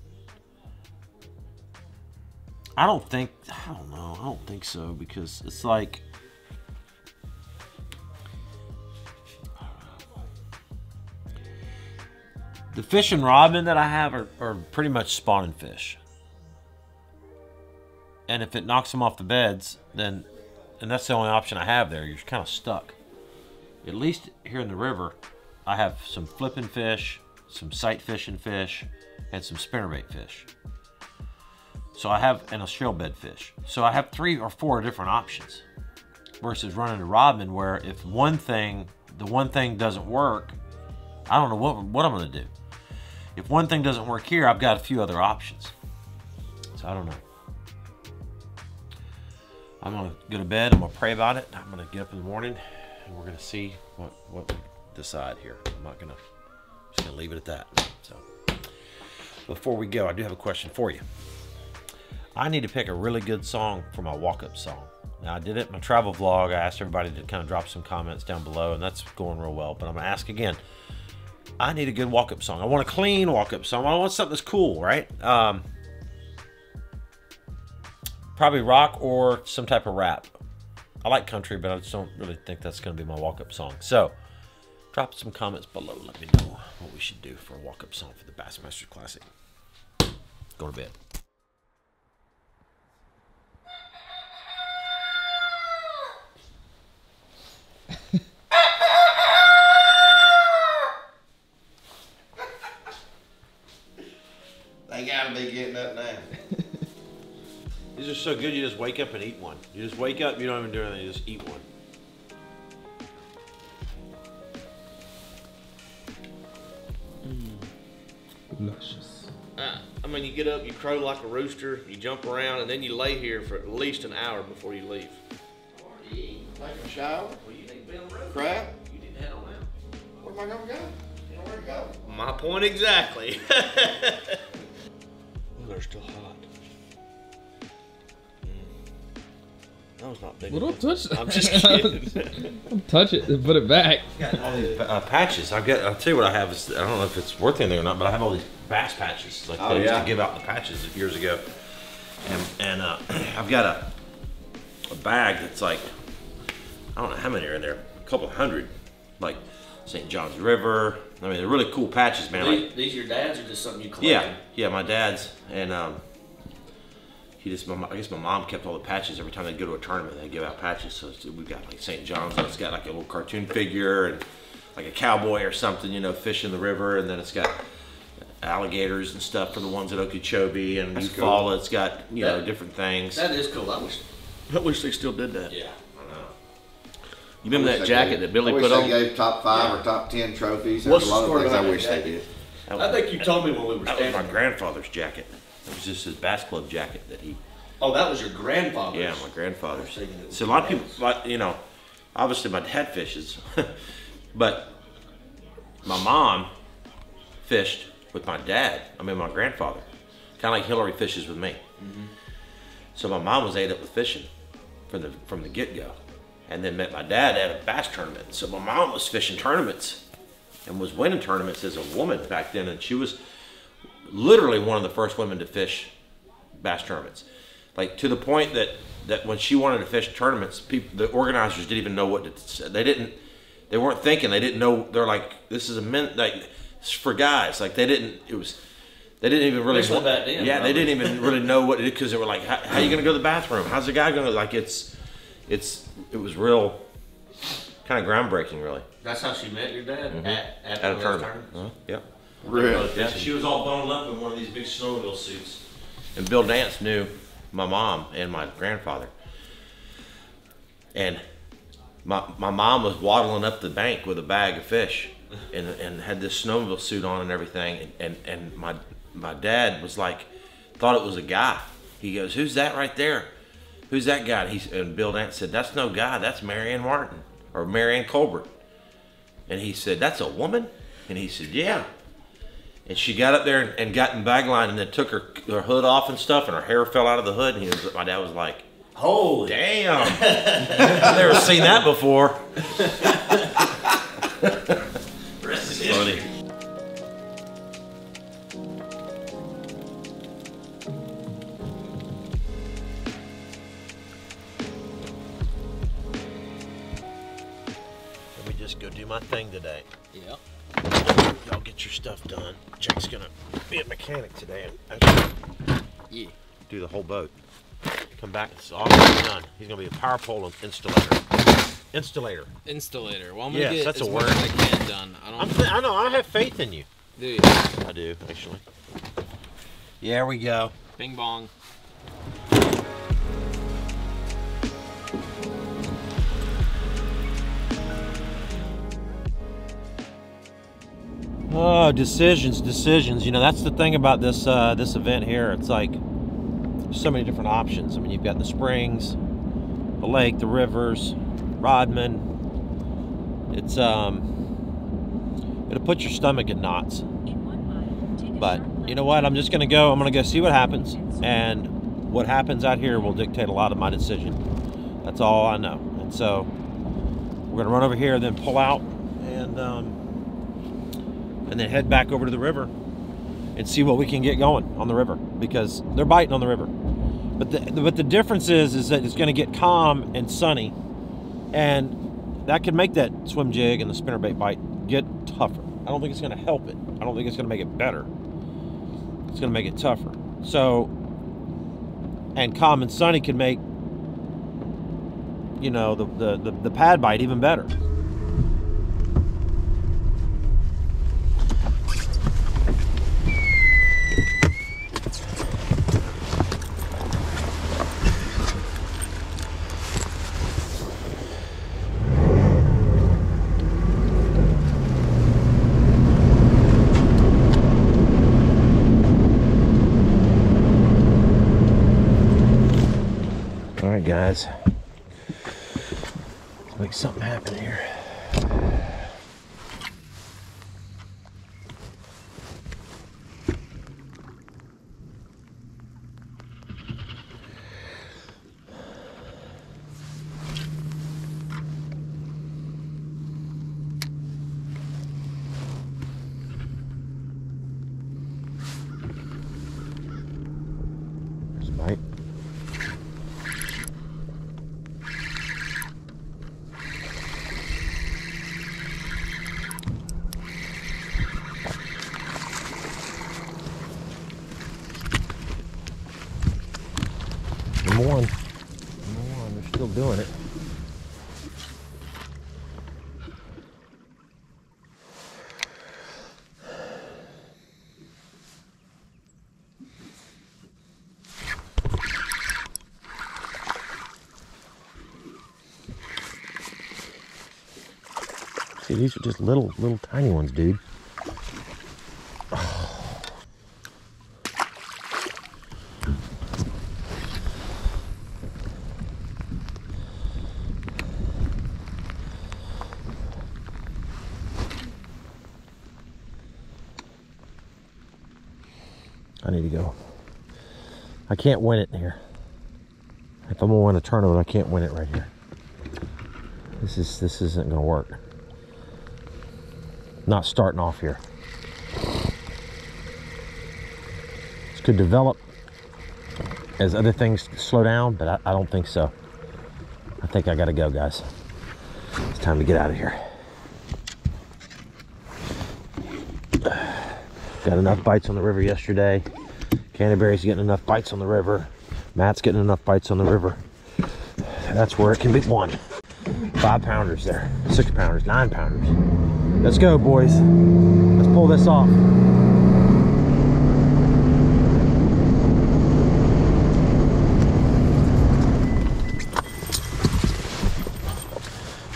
I don't think. I don't know. I don't think so because it's like. The fish and Rodman that I have are, are pretty much spawning fish. And if it knocks them off the beds, then, and that's the only option I have there, you're kind of stuck. At least here in the river, I have some flipping fish, some sight fishing fish, and some spinnerbait fish. So I have, and a shell bed fish. So I have three or four different options versus running to Rodman where if one thing, the one thing doesn't work, I don't know what, what I'm to do. If one thing doesn't work here, I've got a few other options. So I don't know. I'm to go to bed. I'm to pray about it. I'm going to get up in the morning and we're going to see what, what we decide here. I'm not to, just to leave it at that. So before we go, I do have a question for you. I need to pick a really good song for my walk-up song. Now I did it in my travel vlog. I asked everybody to kind of drop some comments down below, and that's going real well. But I'm gonna ask again. I need a good walk-up song. I want a clean walk-up song. I want something that's cool, right? Um, probably rock or some type of rap. I like country, but I just don't really think that's gonna be my walk-up song. So drop some comments below. Let me know what we should do for a walk-up song for the Bassmasters Classic. Go to bed. They gotta be getting up now. These are so good, you just wake up and eat one. You just wake up, you don't even do anything, you just eat one. Luscious. Uh, I mean, you get up, you crow like a rooster, you jump around, and then you lay here for at least an hour before you leave. Take a shower. Crap. You didn't head on out. Where am I gonna go? Where to go. My point exactly. they're still hot. That was not big. Well, don't touch that. I'm just kidding. don't touch it and put it back. got all these uh, patches. I've got. I'll tell you what I have. Is, I don't know if it's worth anything or not, but I have all these bass patches. Like Oh, they used yeah. to give out the patches years ago. And, and uh, I've got a a bag that's like I don't know how many are in there. A couple hundred. Like St. John's River. I mean, they're really cool patches, man. Like These, these your dad's or just something you collect? yeah, yeah, my dad's, and um, he just, my, I guess my mom kept all the patches. Every time they go to a tournament, they give out patches. So we've got like St. John's, and it's got like a little cartoon figure and like a cowboy or something, you know, fishing the river, and then it's got alligators and stuff for the ones at Okeechobee, and That's cool. Eufaula. It's got you know different things. That is cool. I wish. I wish they still did that. Yeah, I know. You remember that jacket gave- that Billy I wish they gave top five or top ten trophies. What's a the lot of things I wish that they did. I think you told me when we were That was my grandfather's jacket. It was just his bass club jacket that he Oh, that was your grandfather's. Yeah, my grandfather's. So a lot of people, you know, obviously my dad fishes, but my mom, fished with my dad. I mean, my grandfather, kind of like Hillary fishes with me. Mm-hmm. So my mom was ate up with fishing from the from the get go, and then met my dad at a bass tournament. So my mom was fishing tournaments and was winning tournaments as a woman back then, and she was literally one of the first women to fish bass tournaments. Like to the point that that when she wanted to fish tournaments, people the organizers didn't even know what to say. They didn't. They weren't thinking. They didn't know. They're like, this is a men like it's for guys. Like they didn't. It was. They didn't even really. Especially back then, yeah, they didn't even really know what it because they were like, how, how you gonna go to the bathroom? How's the guy gonna like? It's, it's, it was real, kind of groundbreaking, really. That's how she met your dad Mhm. at, at, At a those tournament. tournaments? Uh-huh. Yep. Really? Yeah, she was all bundled up in one of these big snowmobile suits. And Bill Dance knew my mom and my grandfather. And my, my mom was waddling up the bank with a bag of fish and, and had this snowmobile suit on and everything. And, and, and my, my dad was like, thought it was a guy. He goes, Who's that right there? Who's that guy? He's, and Bill Dance said, That's no guy. That's Marianne Martin or Marianne Colbert. And he said, That's a woman? And he said, Yeah. And she got up there and, and got in bag line and then took her, her hood off and stuff and her hair fell out of the hood. And he was, my dad was like, Holy damn. I've never seen that before. Funny. Let me just go do my thing today. Stuff done. Jack's gonna be a mechanic today and actually Yeah. do the whole boat. Come back, it's all done. He's gonna be a power pole installator. Installator. Installator. Well, I'm gonna Yes, get that's as a word. I can done. I don't. Th- I know. I have faith in you. do you? I do actually. There we go. Bing bong. Oh, decisions, decisions. You know, that's the thing about this uh, this event here. It's like so many different options. I mean, you've got the springs, the lake, the rivers, Rodman. It's um, it'll put your stomach in knots. But you know what? I'm just gonna go. I'm gonna go see what happens, and what happens out here will dictate a lot of my decision. That's all I know. And so we're gonna run over here, and then pull out, and um, and then head back over to the river and see what we can get going on the river because they're biting on the river. But the but the difference is is that it's going to get calm and sunny, and that could make that swim jig and the spinnerbait bite get tougher. I don't think it's going to help it. I don't think it's going to make it better. It's going to make it tougher. So, and calm and sunny can make you know the the, the, the pad bite even better. Guys. Let's make something happen here. There's a bite. Number one. Number one. They're still doing it. See, these are just little, little tiny ones, dude. I need to go. I can't win it here. If I'm gonna win a tournament, I can't win it right here. This is this isn't gonna work. Not starting off here. This could develop as other things slow down, but I, I don't think so. I think I gotta go, guys. It's time to get out of here. Got enough bites on the river yesterday. Canterbury's getting enough bites on the river. Matt's getting enough bites on the river. That's where it can be won. Five pounders there, six pounders, nine pounders. Let's go, boys. Let's pull this off.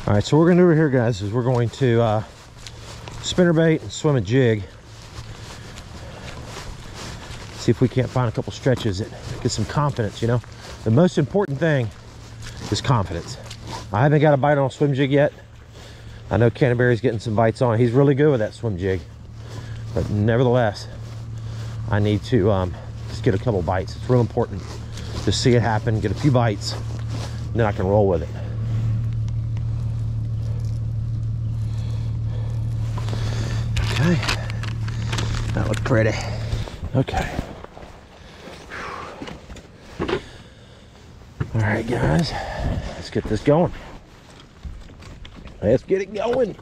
All right, so what we're gonna do over here, guys, is we're going to uh, spinner bait and swim a jig. See if we can't find a couple stretches that get some confidence, you know? The most important thing is confidence. I haven't got a bite on a swim jig yet. I know Canterbury's getting some bites on. He's really good with that swim jig. But nevertheless, I need to um, just get a couple bites. It's real important to see it happen, get a few bites, and then I can roll with it. Okay. That looked pretty. Okay. All right, guys, let's get this going. Let's get it going.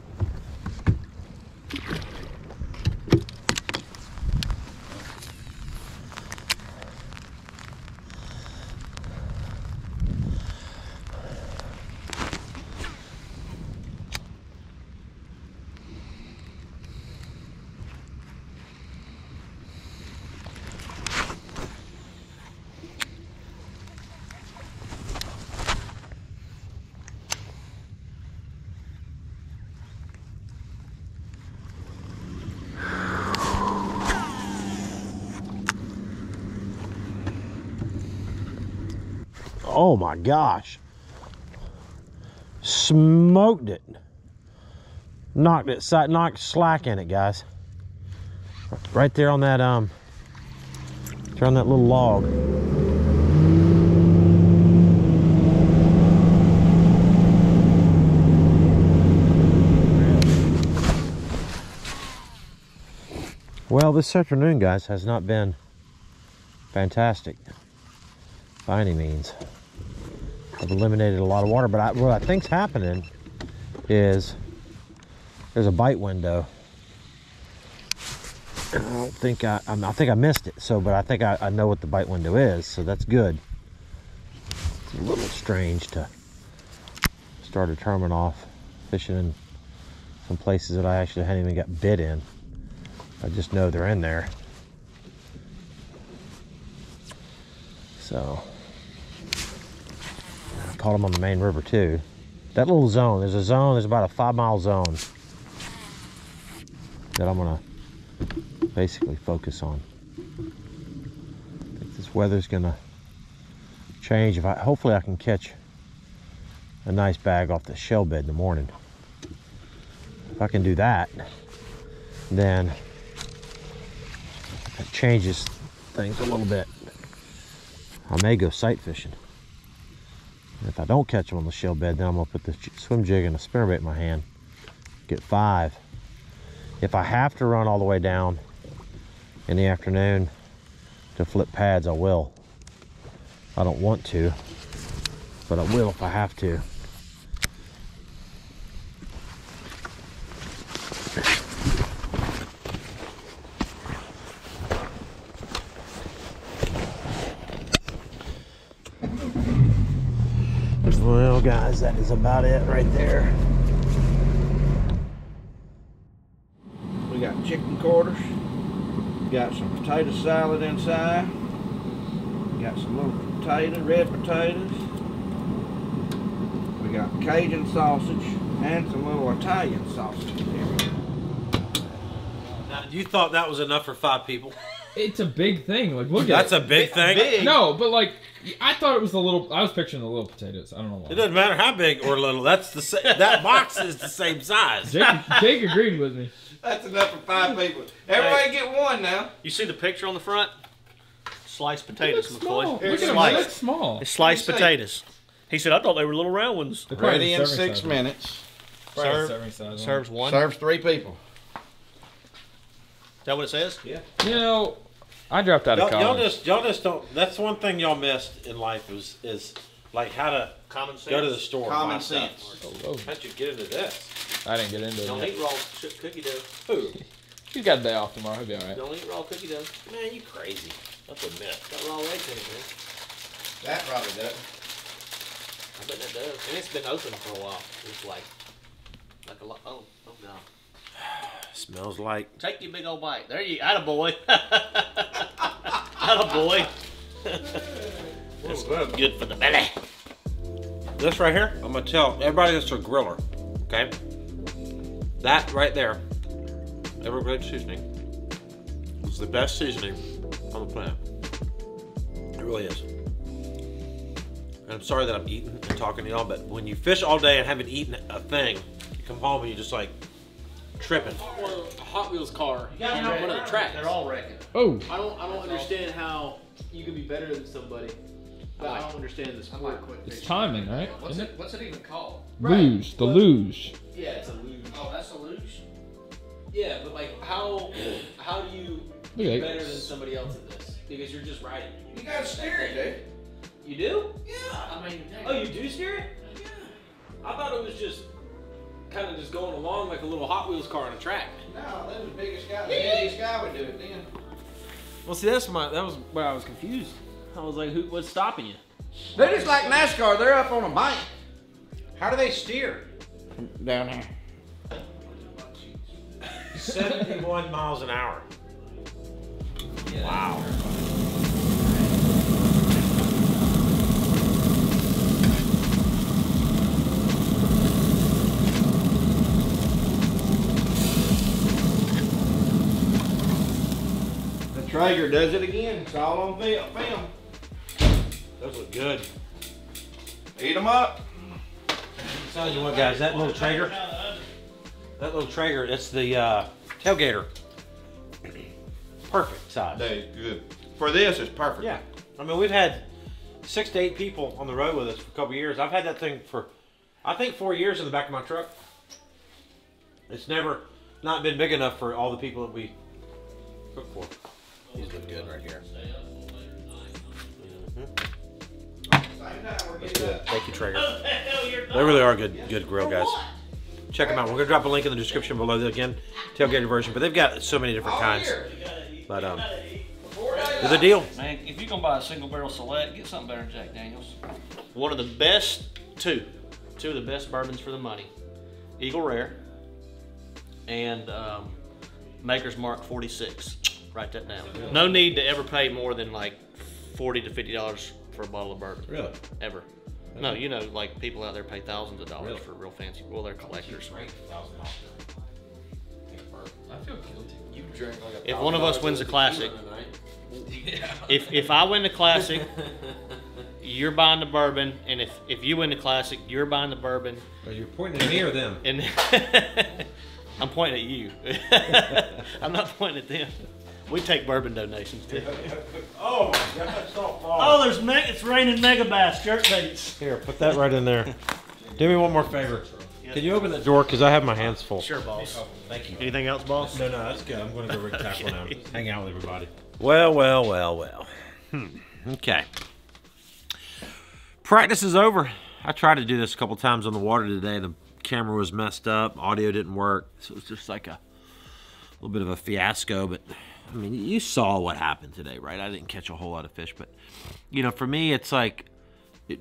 Oh my gosh. Smoked it. Knocked it, knocked slack in it, guys. Right there on that, um, there on that little log. Well, this afternoon, guys, has not been fantastic by any means. I've eliminated a lot of water, but I, what I think's happening is there's a bite window. And I don't think I, I, I think I missed it. So, but I think I, I know what the bite window is, so that's good. It's a little strange to start a tournament off fishing in some places that I actually hadn't even got bit in. I just know they're in there. So, caught them on the main river too. That little zone, there's a zone, there's about a five mile zone that I'm gonna basically focus on. I think this weather's gonna change. If I, hopefully I can catch a nice bag off the shell bed in the morning. If I can do that, then it changes things a little bit. I may go sight fishing. And if I don't catch them on the shell bed, then I'm gonna put the swim jig and a spinnerbait in my hand. Get five. If I have to run all the way down in the afternoon to flip pads, I will. I don't want to, but I will if I have to. Well, guys, that is about it right there. We got chicken quarters. Got some potato salad inside. Got some little potato, red potatoes. We got Cajun sausage and some little Italian sausage. Now, you thought that was enough for five people? It's a big thing. Like, look at That's it. a big thing? No, but like, I thought it was the little. I was picturing the little potatoes. I don't know why. It doesn't matter how big or little. That's the sa- that box is the same size. Jake, Jake agreed with me. That's enough for five people. Everybody get one now. You see the picture on the front? Sliced potatoes, looks Macoy. small. It's Look at 'em, they sliced. look small. It's sliced Let me see. potatoes. He said, I thought they were little round ones. They're probably Ready in serving six size. minutes. Probably Serve- serving size serves one. Serves three people. Is that what it says? Yeah. You know, I dropped out Y'all, of y'all just y'all just don't. That's one thing y'all missed in life is is like how to Common go to the store. Common sense. Oh, How'd you get into this? I didn't get into it. Don't eat raw cookie dough. Who? He's got a day off tomorrow. He'll be all right. Don't eat raw cookie dough. Man, you crazy. That's a myth. Got raw eggs in it, man. That probably does. I bet that does. And it's been open for a while. It's like, like a lot. Oh, oh god. Smells like. Take your big old bite. There you, atta boy. atta boy. That's good for the belly. This right here, I'm gonna tell everybody that's a griller, okay? That right there, Everglade seasoning, is the best seasoning on the planet. It really is. And I'm sorry that I'm eating and talking to y'all, but when you fish all day and haven't eaten a thing, you come home and you're just like tripping. Well, a Hot Wheels car got on one of the tracks. They're all wrecking. Oh, I don't. I don't understand how you can be better than somebody. But I don't understand the I might sport. quit it's timing, right? What's Isn't it? it? What's it even called? Luge, the luge. Yeah, it's a luge. Oh, that's a luge. Yeah, but like, how how do you be at better than somebody else at this? Because you're just riding. You gotta steer it, dude. You do? Yeah. I mean, Oh, you do steer it? Yeah. I thought it was just kind of just going along like a little Hot Wheels car on a track. No, that was the biggest guy. The heaviest guy would do it then. Well, see, that's my that was where I was confused. I was like, who? What's stopping you? They're just like NASCAR. They're up on a bike. How do they steer? Down here. 71 miles an hour. Wow. Traeger does it again. It's all on fi- film. Those look good. Eat them up. I'm telling you what, guys, that little Traeger, that little Traeger, it's the uh, tailgater. Perfect size. Dude, good. For this, it's perfect. Yeah. I mean, we've had six to eight people on the road with us for a couple years. I've had that thing for, I think, four years in the back of my truck. It's never not been big enough for all the people that we cook for. These look good right here. That's good. Thank you, Traeger. They really are good, good grill guys. Check them out. We're gonna drop a link in the description below. Again, tailgated version, but they've got so many different kinds. But um, they're the deal. Man, if you're gonna buy a single barrel select, get something better than Jack Daniels. One of the best two, two of the best bourbons for the money. Eagle Rare and um, Maker's Mark 46. Write that down. No need to ever pay more than like 40 to 50 dollars for a bottle of bourbon. Really? Ever. No, you know, like people out there pay thousands of dollars Really? for real fancy. Well, they're collectors. I feel guilty. You drank like a If one of us wins a classic, tequila if if I win the classic, you're buying the bourbon, and if if you win the classic, you're buying the bourbon. Are you pointing at me or them? And I'm pointing at you. I'm not pointing at them. We take bourbon donations too. Oh my God, that's not Oh, there's me- it's raining megabass jerk baits. Here, put that right in there. Do me one more favor. Can you open that door? Because I have my hands full. Sure, boss. Thank you. Anything else, boss? No, no, that's good. I'm going to go rig tackle now. Okay. Hang out with everybody. Well, well, well, well. Hmm. Okay. Practice is over. I tried to do this a couple times on the water today. The camera was messed up. Audio didn't work. So it was just like a little bit of a fiasco. But I mean, you saw what happened today, right? I didn't catch a whole lot of fish, but you know, for me, it's like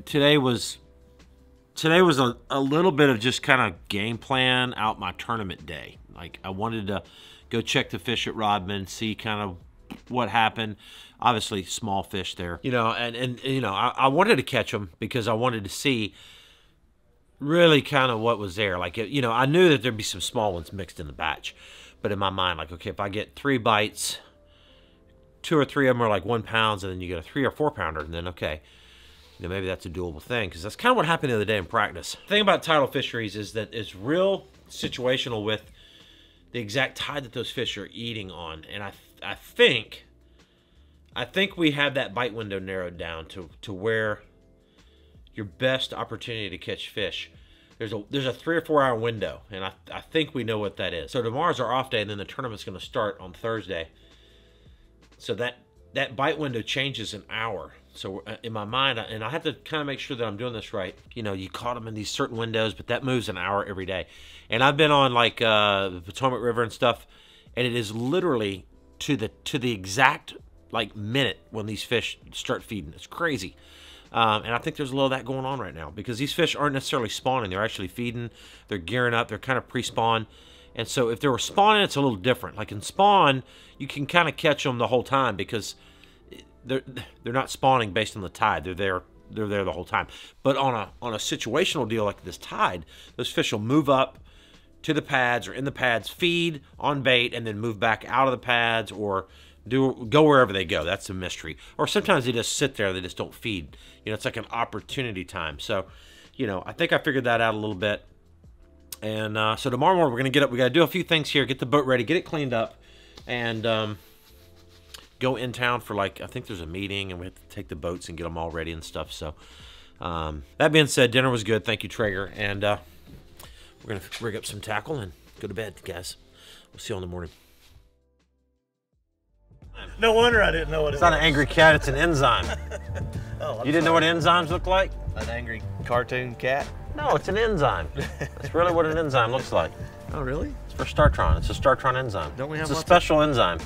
today was today was a, a little bit of just kind of game plan out my tournament day. Like I wanted to go check the fish at Rodman, see kind of what happened. Obviously, small fish there, you know, and and you know, I, I wanted to catch them because I wanted to see really kind of what was there. Like you know, I knew that there'd be some small ones mixed in the batch, but in my mind, like okay, if I get three bites, two or three of them are like one pounds, and then you get a three or four pounder, and then okay, you know, maybe that's a doable thing because that's kind of what happened the other day in practice. The thing about tidal fisheries is that it's real situational with the exact tide that those fish are eating on, and I I think I think we have that bite window narrowed down to to where your best opportunity to catch fish. There's a there's a three or four hour window, and I I think we know what that is. So tomorrow's our off day, and then the tournament's going to start on Thursday. So that that bite window changes an hour. So uh, in my mind, and I have to kind of make sure that I'm doing this right. You know, you caught them in these certain windows, but that moves an hour every day. And I've been on like uh, the Potomac River and stuff, and it is literally to the to the exact like minute when these fish start feeding. It's crazy. Um, and I think there's a little of that going on right now because these fish aren't necessarily spawning; they're actually feeding. They're gearing up. They're kind of pre-spawn. And so if they were spawning, it's a little different. Like in spawn, you can kind of catch them the whole time because they're they're not spawning based on the tide. They're there they're there the whole time. But on a on a situational deal like this tide, those fish will move up to the pads or in the pads, feed on bait, and then move back out of the pads or do go wherever they go. That's a mystery. Or sometimes they just sit there. They just don't feed. You know, it's like an opportunity time. So, you know, I think I figured that out a little bit. And uh, so tomorrow morning we're gonna get up. We gotta do a few things here. Get the boat ready. Get it cleaned up, and um, go in town for like I think there's a meeting, and we have to take the boats and get them all ready and stuff. So, um, that being said, dinner was good. Thank you, Traeger, and uh, we're gonna rig up some tackle and go to bed, guys. We'll see you in the morning. No wonder I didn't know what It's It's not an angry cat, it's an enzyme. Oh, I'm you didn't know what enzymes look like? An angry cartoon cat? No, it's an enzyme. That's really what an enzyme looks like. Oh, really? It's for Startron. It's a Startron enzyme. Don't we have it's a lots of- special enzyme.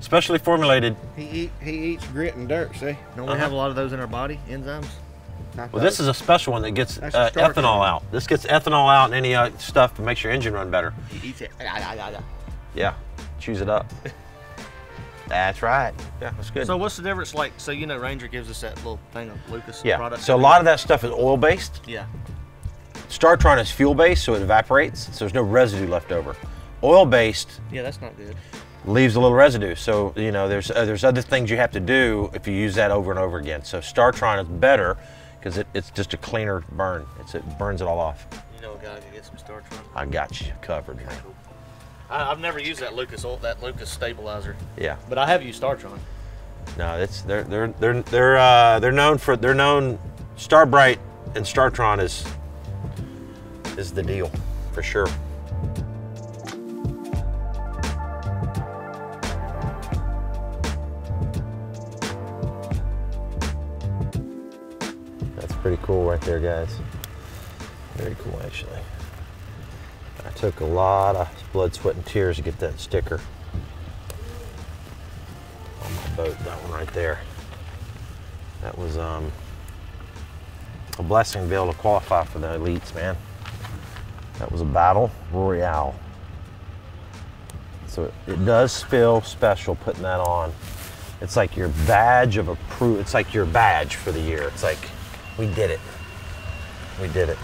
Specially formulated. He eat, he eats grit and dirt. See? Don't we have a lot of those in our body? Enzymes? Well, this is a special one that gets uh, a Startron. ethanol out. This gets ethanol out and any uh, stuff that makes your engine run better. He eats it. Yeah, chews it up. That's right. Yeah, that's good. So what's the difference? Like, so you know, Ranger gives us that little thing of Lucas yeah. product. So a lot of that stuff is oil based. Yeah. Startron is fuel based, so it evaporates, so there's no residue left over. Oil based Yeah, that's not good. leaves a little residue. So you know, there's uh, there's other things you have to do if you use that over and over again. So Startron is better because it, it's just a cleaner burn. It's, it burns it all off. You know, a guy can get some Startron. I got you covered, man. I, I've never used that Lucas that Lucas stabilizer. Yeah. But I have used Startron. No, it's they're they're they're they're uh, they're known for they're known Starbright and Startron is is the deal for sure. That's pretty cool right there, guys. Very cool, actually. I took a lot of blood, sweat, and tears to get that sticker on my boat. That one right there. That was um, a blessing to be able to qualify for the elites, man. That was a battle royale. So it, does feel special putting that on. It's like your badge of approval. It's like your badge for the year. It's like we did it. We did it.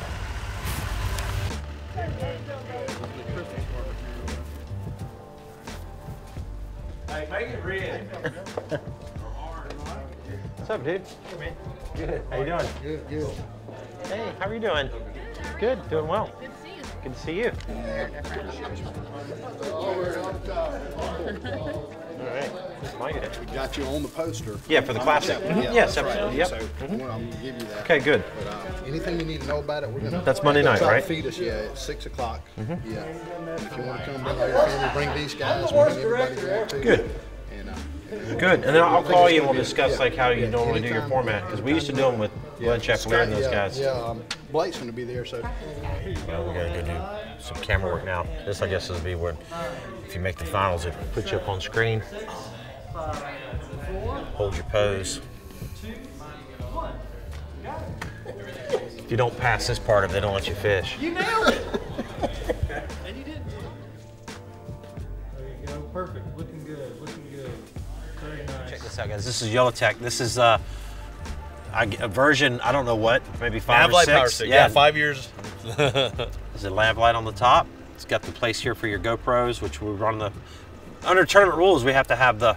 Hey, make it red. What's up, dude? Good. How you doing? Good, good. Hey, how are you doing? Good. Doing well. Good to see you. All right. My. We got you on the poster. Yeah, for the classic. Mhm. Yeah, Yes, that's right. absolutely. Yep. So Mhm. well, I'm gonna give you that. Okay, good. But uh, anything you need to know about it, we're gonna. That's Monday night, try to right? Feed us, yeah, at six o'clock. Mhm. Yeah. If you want to come bring all your family, bring these guys, bring everybody there too. Good. And, uh, Good. And then I'll call you and we'll discuss yeah, like how you yeah, normally do your format because we used to do them with Glenn Chapelier Scott, and those yeah, guys. Yeah, um, Blake's gonna be there, so. Well, we gotta go do some camera work now. This, I guess, is be when, if you make the finals, it puts you up on screen. Hold your pose. If you don't pass this part of it, they don't let you fish. You nailed it. And you did. There you go. Perfect. Looking good. Looking good. Very nice. Check this out, guys. This is Yolotek. This is uh, I, a version, I don't know what, maybe five or Navlight six. Power Stick, yeah, five years. Is it lamp light on the top? It's got the place here for your GoPros, which we run the. Under tournament rules, we have to have the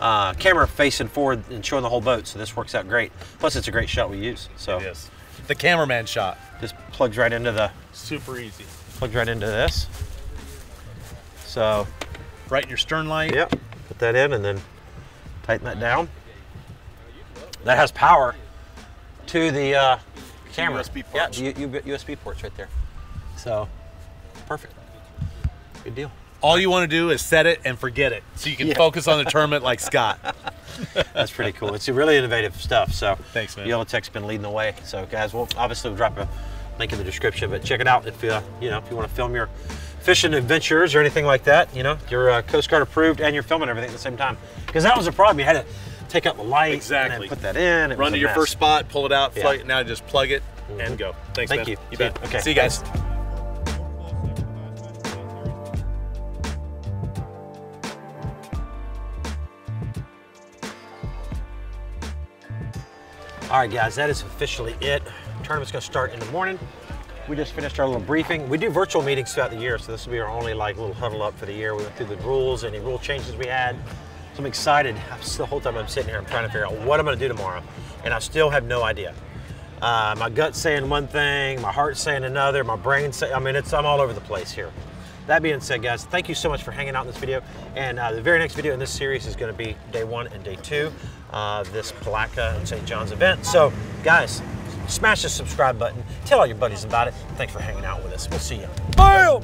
uh, camera facing forward and showing the whole boat, so this works out great. Plus, it's a great shot we use. So Yes. The cameraman shot. just plugs right into the Super easy. plugs right into this. So Right in your stern light. Yep. Put that in and then Tighten that down. That has power to the uh, camera. USB ports. Yeah, U- U- USB ports right there. So, perfect. Good deal. All you want to do is set it and forget it, so you can Yeah. focus on the tournament like Scott. That's pretty cool. It's really innovative stuff. So Thanks, man. Yolotek's been leading the way. So guys, we'll obviously we'll drop a link in the description, but check it out if you uh, you know if you want to film your fishing adventures or anything like that. You know, you're uh, Coast Guard approved and you're filming everything at the same time. Because that was a problem. You had to take out the light Exactly. put that in. It Run to your mess. first spot, pull it out, Yeah. plug it. Now just plug it and go. Thanks, Thank man. you. You bet. you. Okay. See you guys. All right, guys, that is officially it. Tournament's gonna start in the morning. We just finished our little briefing. We do virtual meetings throughout the year, so this will be our only like little huddle up for the year. We went through the rules, any rule changes we had. So I'm excited. I'm the whole time I'm sitting here, I'm trying to figure out what I'm gonna do tomorrow, and I still have no idea. Uh, my gut's saying one thing, my heart's saying another, my brain's saying, I mean, it's, I'm all over the place here. That being said, guys, thank you so much for hanging out in this video. And uh, the very next video in this series is to be day one and day two, uh, this Palatka and St. John's event. So, guys, smash the subscribe button. Tell all your buddies about it. Thanks for hanging out with us. We'll see you. Bam!